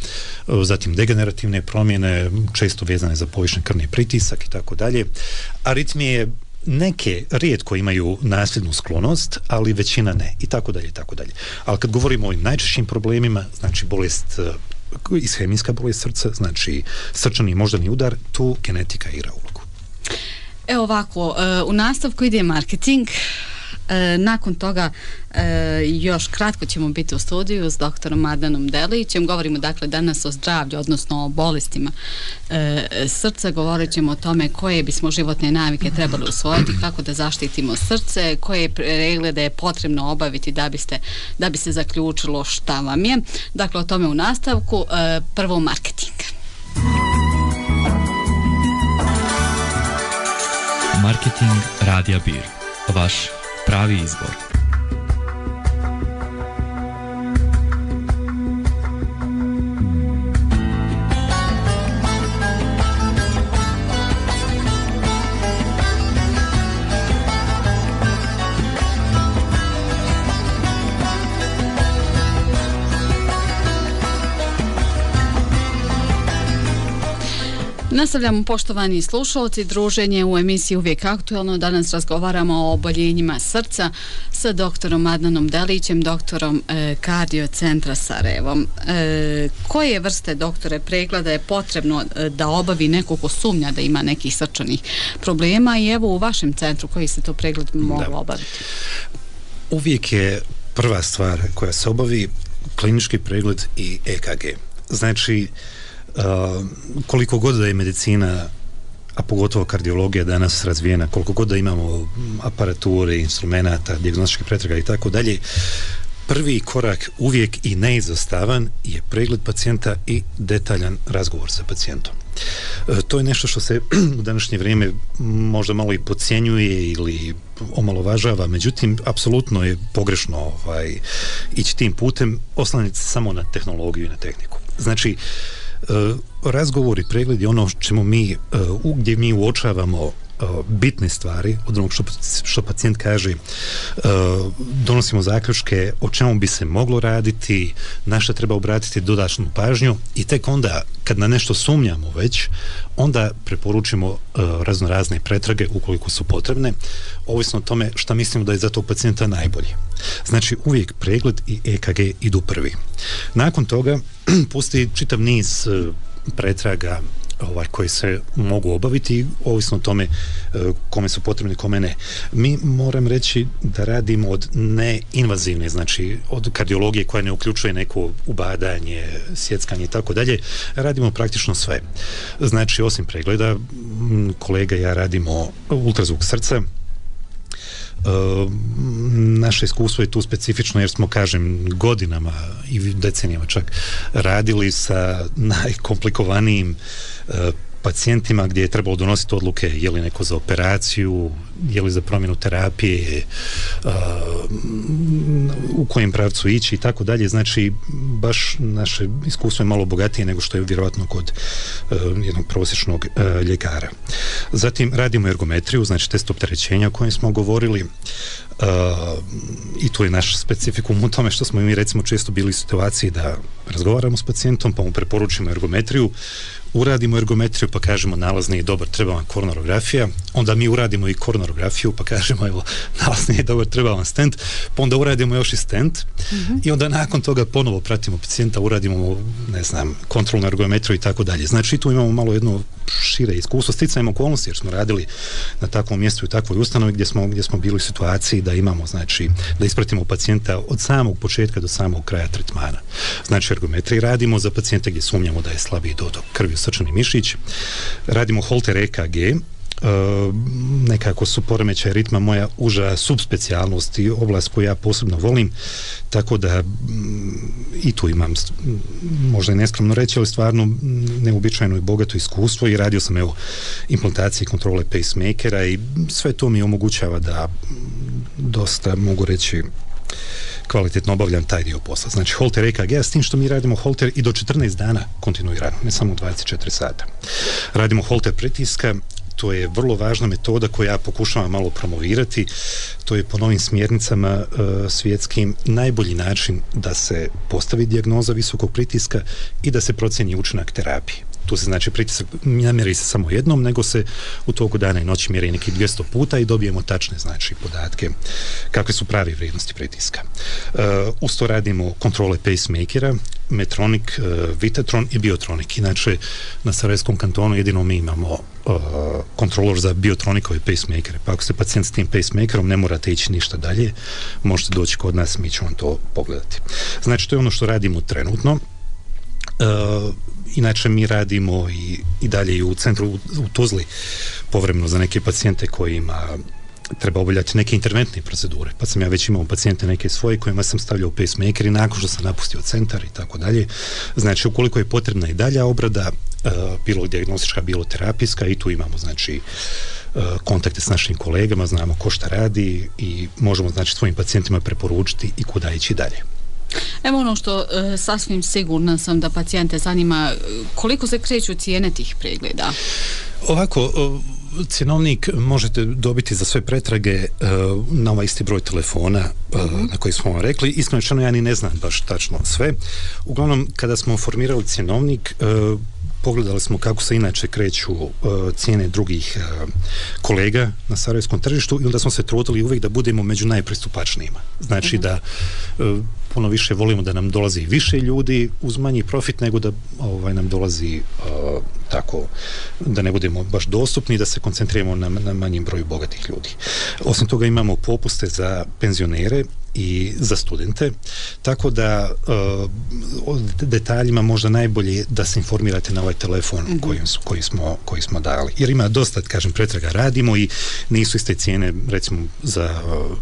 zatim degenerativne promjene, često vezane za povišen krvni pritisak i tako dalje. Aritmije neke rijetko imaju nasljednu sklonost, ali većina ne i tako dalje i tako dalje. Ali kad govorimo o ovim najčešćim problemima, znači bolest e, ishemijska bolest srca, znači srčani moždani udar, tu genetika igra ulogu. Evo ovako, e, u nastavku ide marketing, E, nakon toga e, još kratko ćemo biti u studiju s doktorom Madanom Delićem. Govorimo dakle danas o zdravlju, odnosno o bolestima e, srca. Govorit ćemo o tome koje bismo životne navike trebali usvojiti, kako da zaštitimo srce, koje preglede je potrebno obaviti da, biste, da bi se zaključilo šta vam je. Dakle, o tome u nastavku. E, prvo marketing. Marketing Radija Bir. Vaš pravi izbor. Nastavljamo poštovani slušalci, druženje u emisiji Uvijek aktualno. Danas razgovaramo o oboljenjima srca sa doktorom Adnanom Delićem, doktorom e, kardiocentra Sarajevom. E, koje vrste doktore pregleda je potrebno e, da obavi neko ko sumnja da ima nekih srčanih problema i evo u vašem centru koji se to pregled mogu obaviti? Uvijek je prva stvar koja se obavi klinički pregled i EKG. Znači, koliko god da je medicina a pogotovo kardiologija danas razvijena, koliko god da imamo aparature, instrumenta, dijagnostičkih pretraga i tako dalje, prvi korak uvijek i neizostavan je pregled pacijenta i detaljan razgovor sa pacijentom. E, to je nešto što se u današnje vrijeme možda malo i podcjenjuje ili omalovažava, međutim, apsolutno je pogrešno ovaj, ići tim putem, oslaniti samo na tehnologiju i na tehniku. Znači, razgovori, pregledi, ono čemu mi, e, gdje mi uočavamo e, bitne stvari od onog što, što pacijent kaže donosimo zaključke o čemu bi se moglo raditi na što treba obratiti dodatnu pažnju i tek onda kad na nešto sumnjamo već onda preporučimo razno razne pretrage ukoliko su potrebne ovisno o tome šta mislimo da je za tog pacijenta najbolji znači uvijek pregled i EKG idu prvi. Nakon toga postoji čitav niz e, pretraga ovaj, koji se mogu obaviti ovisno o tome e, kome su potrebni, kome ne. Mi moram reći da radimo od neinvazivne, znači od kardiologije koja ne uključuje neko ubadanje, sjeckanje i tako dalje, radimo praktično sve. Znači, osim pregleda, kolega i ja radimo ultrazvuk srca, naše iskustvo je tu specifično jer smo, kažem, godinama i decenijama čak radili sa najkomplikovanijim uh, pacijentima gdje je trebalo donositi odluke je li neko za operaciju, je li za promjenu terapije, u kojem pravcu ići i tako dalje. Znači, baš naše iskustvo je malo bogatije nego što je vjerojatno kod jednog prosječnog ljekara. Zatim radimo ergometriju, znači test opterećenja o kojem smo govorili. Uh, i tu je naš specifikum u tome što smo mi recimo često bili u situaciji da razgovaramo s pacijentom pa mu preporučimo ergometriju uradimo ergometriju pa kažemo nalaz nije dobar, treba vam koronarografija, onda mi uradimo i koronarografiju pa kažemo evo nalaz nije dobar, treba vam stent, pa onda uradimo još i stent mhm. i onda nakon toga ponovo pratimo pacijenta, uradimo ne znam, kontrolnu ergometriju i tako dalje. Znači tu imamo malo jedno šire iskustvo, sticajem okolnosti jer smo radili na takvom mjestu i takvoj ustanovi gdje smo, gdje smo bili u situaciji da imamo, znači, da ispratimo pacijenta od samog početka do samog kraja tretmana. Znači, ergometriji radimo za pacijente gdje sumnjamo da je slabiji dotok krvi srčani mišić. Radimo Holter EKG, Uh, nekako su poremećaj ritma moja uža subspecijalnost i oblast koju ja posebno volim tako da i tu imam možda i neskromno reći ali stvarno neobičajno i bogato iskustvo i radio sam evo implantacije kontrole pacemakera i sve to mi omogućava da dosta mogu reći kvalitetno obavljam taj dio posla. Znači holter EKG, s tim što mi radimo holter i do 14 dana kontinuirano, ne samo 24 sata. Radimo holter pritiska, to je vrlo važna metoda koju ja pokušavam malo promovirati. To je po novim smjernicama e, svjetskim najbolji način da se postavi dijagnoza visokog pritiska i da se procjeni učinak terapije tu se znači pritisak ne mjeri se samo jednom, nego se u toku dana i noći mjeri nekih 200 puta i dobijemo tačne znači podatke kakve su pravi vrijednosti pritiska. Uh, uz to radimo kontrole pacemakera, Metronic, uh, Vitatron i Biotronic. Inače, na Sarajevskom kantonu jedino mi imamo uh, kontrolor za biotronikove pacemakere. Pa ako ste pacijent s tim pacemakerom, ne morate ići ništa dalje, možete doći kod nas, mi ćemo to pogledati. Znači, to je ono što radimo trenutno. Uh, inače mi radimo i, i dalje i u centru u, Tuzli povremeno za neke pacijente kojima treba obavljati neke interventne procedure. Pa sam ja već imao pacijente neke svoje kojima sam stavljao pacemaker i nakon što sam napustio centar i tako dalje. Znači, ukoliko je potrebna i dalja obrada, uh, bilo dijagnostička, bilo terapijska i tu imamo znači uh, kontakte s našim kolegama, znamo ko šta radi i možemo znači svojim pacijentima preporučiti i kuda ići dalje. Evo ono što e, sasvim sigurna sam da pacijente zanima koliko se kreću cijene tih pregleda? Ovako, cjenovnik možete dobiti za sve pretrage e, na ovaj isti broj telefona e, mhm. na koji smo vam rekli. Iskreno ja ni ne znam baš tačno sve. Uglavnom, kada smo formirali cjenovnik, pogledali smo kako se inače kreću uh, cijene drugih uh, kolega na sarajevskom tržištu i onda smo se trudili uvijek da budemo među najpristupačnijima. Znači uh da uh, puno više volimo da nam dolazi više ljudi uz manji profit nego da ovaj nam dolazi uh, tako da ne budemo baš dostupni da se koncentriramo na, na manjim broju bogatih ljudi. Osim toga imamo popuste za penzionere i za studente, tako da uh, o detaljima možda najbolje da se informirate na ovaj telefon mm -hmm. koji, koji, smo, koji smo dali. Jer ima dosta, kažem, pretraga radimo i nisu iste cijene, recimo, za uh,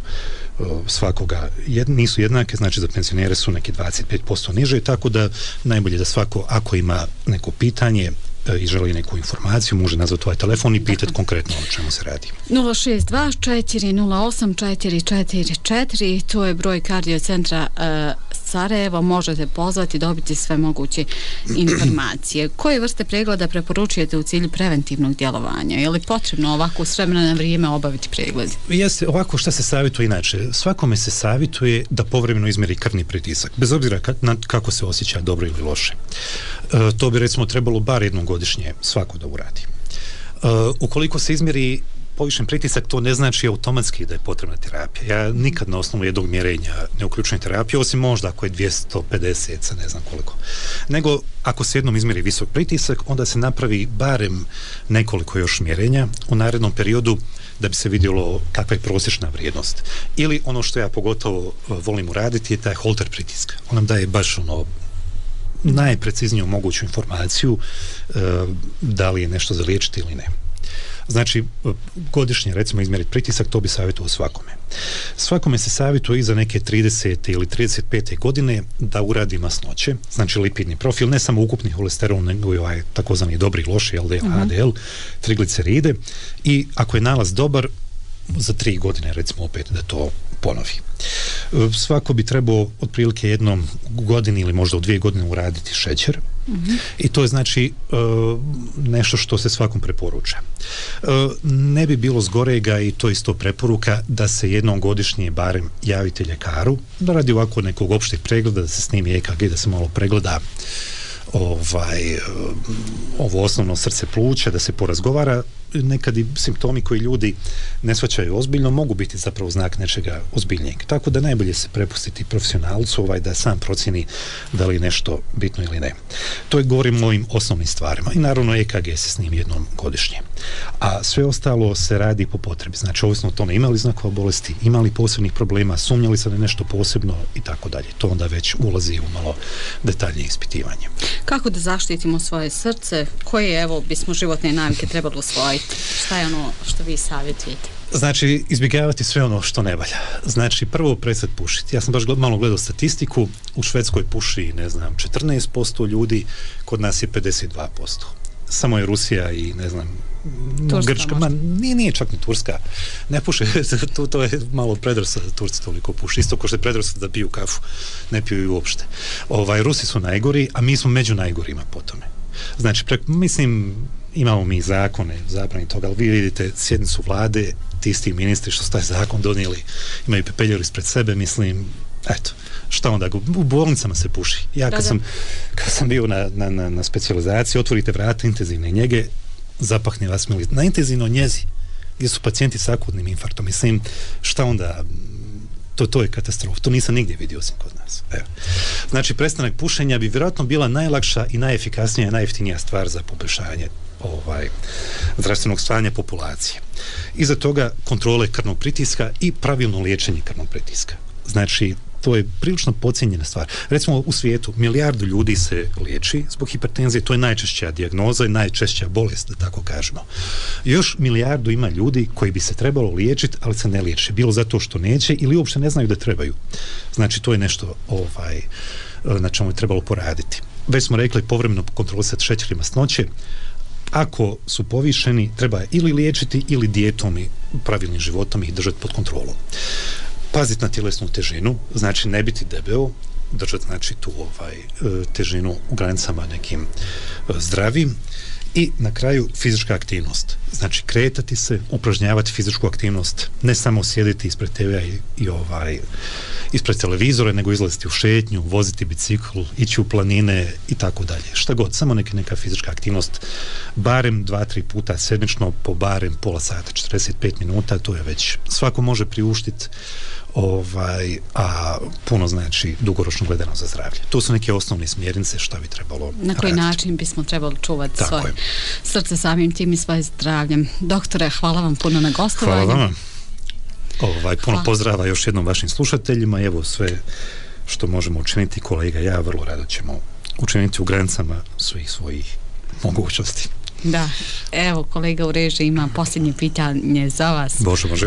svakoga jed, nisu jednake, znači za penzionere su neki 25% niže, tako da najbolje da svako, ako ima neko pitanje, E, i želi neku informaciju, može nazvati ovaj telefon i pitati konkretno o čemu se radi. 062 408 444 to je broj kardiocentra uh, Sarajevo, možete pozvati i dobiti sve moguće informacije. Koje vrste pregleda preporučujete u cilju preventivnog djelovanja? Je li potrebno ovako s vremena na vrijeme obaviti pregled? Jeste, ovako šta se savjetuje inače? Svakome se savjetuje da povremeno izmeri krvni pritisak, bez obzira kako se osjeća dobro ili loše. E, to bi recimo trebalo bar jednom godišnje svako da uradi. Uh, ukoliko se izmjeri povišen pritisak, to ne znači automatski da je potrebna terapija. Ja nikad na osnovu jednog mjerenja ne uključujem terapiju, osim možda ako je 250, sa ne znam koliko. Nego, ako se jednom izmjeri visok pritisak, onda se napravi barem nekoliko još mjerenja u narednom periodu da bi se vidjelo kakva je prosječna vrijednost. Ili ono što ja pogotovo volim uraditi je taj holter pritisak. On nam daje baš ono najprecizniju moguću informaciju e, da li je nešto za liječiti ili ne. Znači, godišnje, recimo, izmjeriti pritisak, to bi savjetovao svakome. Svakome se savjetuje iza neke 30. ili 35. godine da uradi masnoće, znači lipidni profil, ne samo ukupni holesterol, nego i ovaj takozvani dobri loši LDL, uh -huh. HDL, trigliceride i ako je nalaz dobar, za tri godine recimo opet da to ponovi. Svako bi trebao otprilike jednom godini ili možda u dvije godine uraditi šećer -hmm. i to je znači e, nešto što se svakom preporuča. E, ne bi bilo zgorega i to isto preporuka da se jednom godišnje barem javite ljekaru, da radi ovako nekog opšteg pregleda, da se snimi EKG, da se malo pregleda ovaj ovo osnovno srce pluća da se porazgovara nekad i simptomi koji ljudi ne svaćaju ozbiljno mogu biti zapravo znak nečega ozbiljnijeg. Tako da najbolje se prepustiti profesionalcu ovaj da sam procjeni da li nešto bitno ili ne. To je govorim o ovim osnovnim stvarima. I naravno EKG se s njim jednom godišnje. A sve ostalo se radi po potrebi. Znači, ovisno o tome imali znakova bolesti, imali posebnih problema, sumnjali se na nešto posebno i tako dalje. To onda već ulazi u malo detaljnije ispitivanje. Kako da zaštitimo svoje srce? Koje, evo, bismo životne navike trebali usvojiti? Šta je ono što vi savjetujete? Znači, izbjegavati sve ono što ne valja. Znači, prvo presad pušiti. Ja sam baš malo gledao statistiku. U Švedskoj puši, ne znam, 14% ljudi, kod nas je 52%. Samo je Rusija i, ne znam, Turska Grčka, ma, nije, nije čak ni Turska. Ne puše, to, to je malo predrasa da Turci toliko puše. Isto ko što je predrasa da piju kafu. Ne piju i uopšte. Ovaj, Rusi su najgori, a mi smo među najgorima po tome. Znači, prek, mislim, imamo mi zakone zabrani toga, ali vi vidite sjednicu vlade, ti isti ministri što su taj zakon donijeli, imaju pepeljor ispred sebe, mislim, eto, šta onda, u bolnicama se puši. Ja kad, da, sam, kad sam bio na, na, na, na specializaciji, otvorite vrata intenzivne njege, zapahne vas milit. Na intenzivnoj njezi, gdje su pacijenti s akutnim infarktom, mislim, šta onda, to, to je katastrofa. To nisam nigdje vidio osim kod nas. Evo. Znači, prestanak pušenja bi vjerojatno bila najlakša i najefikasnija i najjeftinija stvar za poboljšanje ovaj zdravstvenog stanja populacije. Iza toga kontrole krvnog pritiska i pravilno liječenje krvnog pritiska. Znači, to je prilično pocijenjena stvar. Recimo u svijetu milijardu ljudi se liječi zbog hipertenzije, to je najčešća dijagnoza i najčešća bolest, da tako kažemo. Još milijardu ima ljudi koji bi se trebalo liječiti, ali se ne liječe. Bilo zato što neće ili uopšte ne znaju da trebaju. Znači, to je nešto ovaj, na čemu je trebalo poraditi. Već smo rekli povremeno kontrolisati šećer i masnoće, ako su povišeni, treba ili liječiti ili dijetom i pravilnim životom ih držati pod kontrolom. Paziti na tjelesnu težinu, znači ne biti debeo, držati znači tu ovaj e, težinu u granicama nekim e, zdravim i na kraju fizička aktivnost. Znači kretati se, upražnjavati fizičku aktivnost, ne samo sjediti ispred TV i, i ovaj ispred televizora, nego izlaziti u šetnju, voziti bicikl, ići u planine i tako dalje. Šta god, samo neka, neka fizička aktivnost, barem dva, tri puta sedmično, po barem pola sata, 45 minuta, to je već, svako može priuštiti ovaj, a puno znači dugoročno gledano za zdravlje. To su neke osnovne smjernice što bi trebalo Na koji raditi. način bismo trebali čuvati Tako svoje je. srce samim tim i svoje zdravljem. Doktore, hvala vam puno na gostovanju. Hvala vam. Ovaj, puno Hvala. pozdrava još jednom vašim slušateljima. Evo sve što možemo učiniti kolega ja vrlo rado ćemo učiniti u granicama svih svojih mogućnosti. Da, evo kolega u režiji ima posljednje pitanje za vas. Bože, može.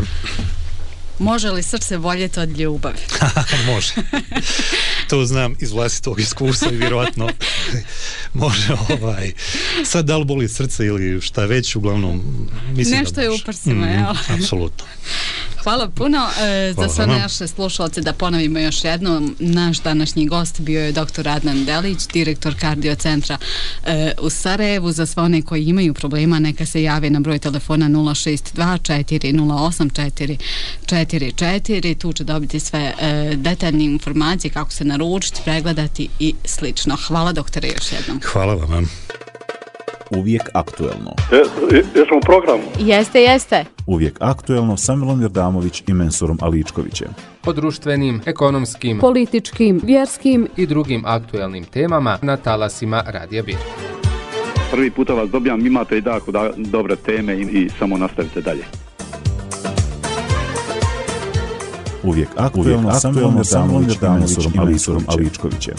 Može li srce voljeti od ljubavi? može. To znam iz vlastitog iskustva i vjerojatno može ovaj sad da li boli srce ili šta već uglavnom mislim Nešto da je u prsima, jel? Apsolutno. Hvala puno e, za Hvala sve vama. naše slušalce da ponovimo još jednom. Naš današnji gost bio je dr. Adnan Delić, direktor kardiocentra e, u Sarajevu. Za sve one koji imaju problema neka se jave na broj telefona 062 408 444. Tu će dobiti sve e, detaljne informacije kako se naručiti, pregledati i slično. Hvala doktore još jednom. Hvala vam. Uvijek aktuelno. jesmo u programu? Jeste, jeste. Uvijek aktuelno sa Milomir Damović i Mensurom Aličkovićem. O društvenim, ekonomskim, političkim, vjerskim i drugim aktuelnim temama na talasima Radija Bir. Prvi puta vas dobijam, imate i jako da, dobre teme i, i samo nastavite dalje. Uvijek aktuelno, sa Milomir Damović i Mensurom Aličkovićem.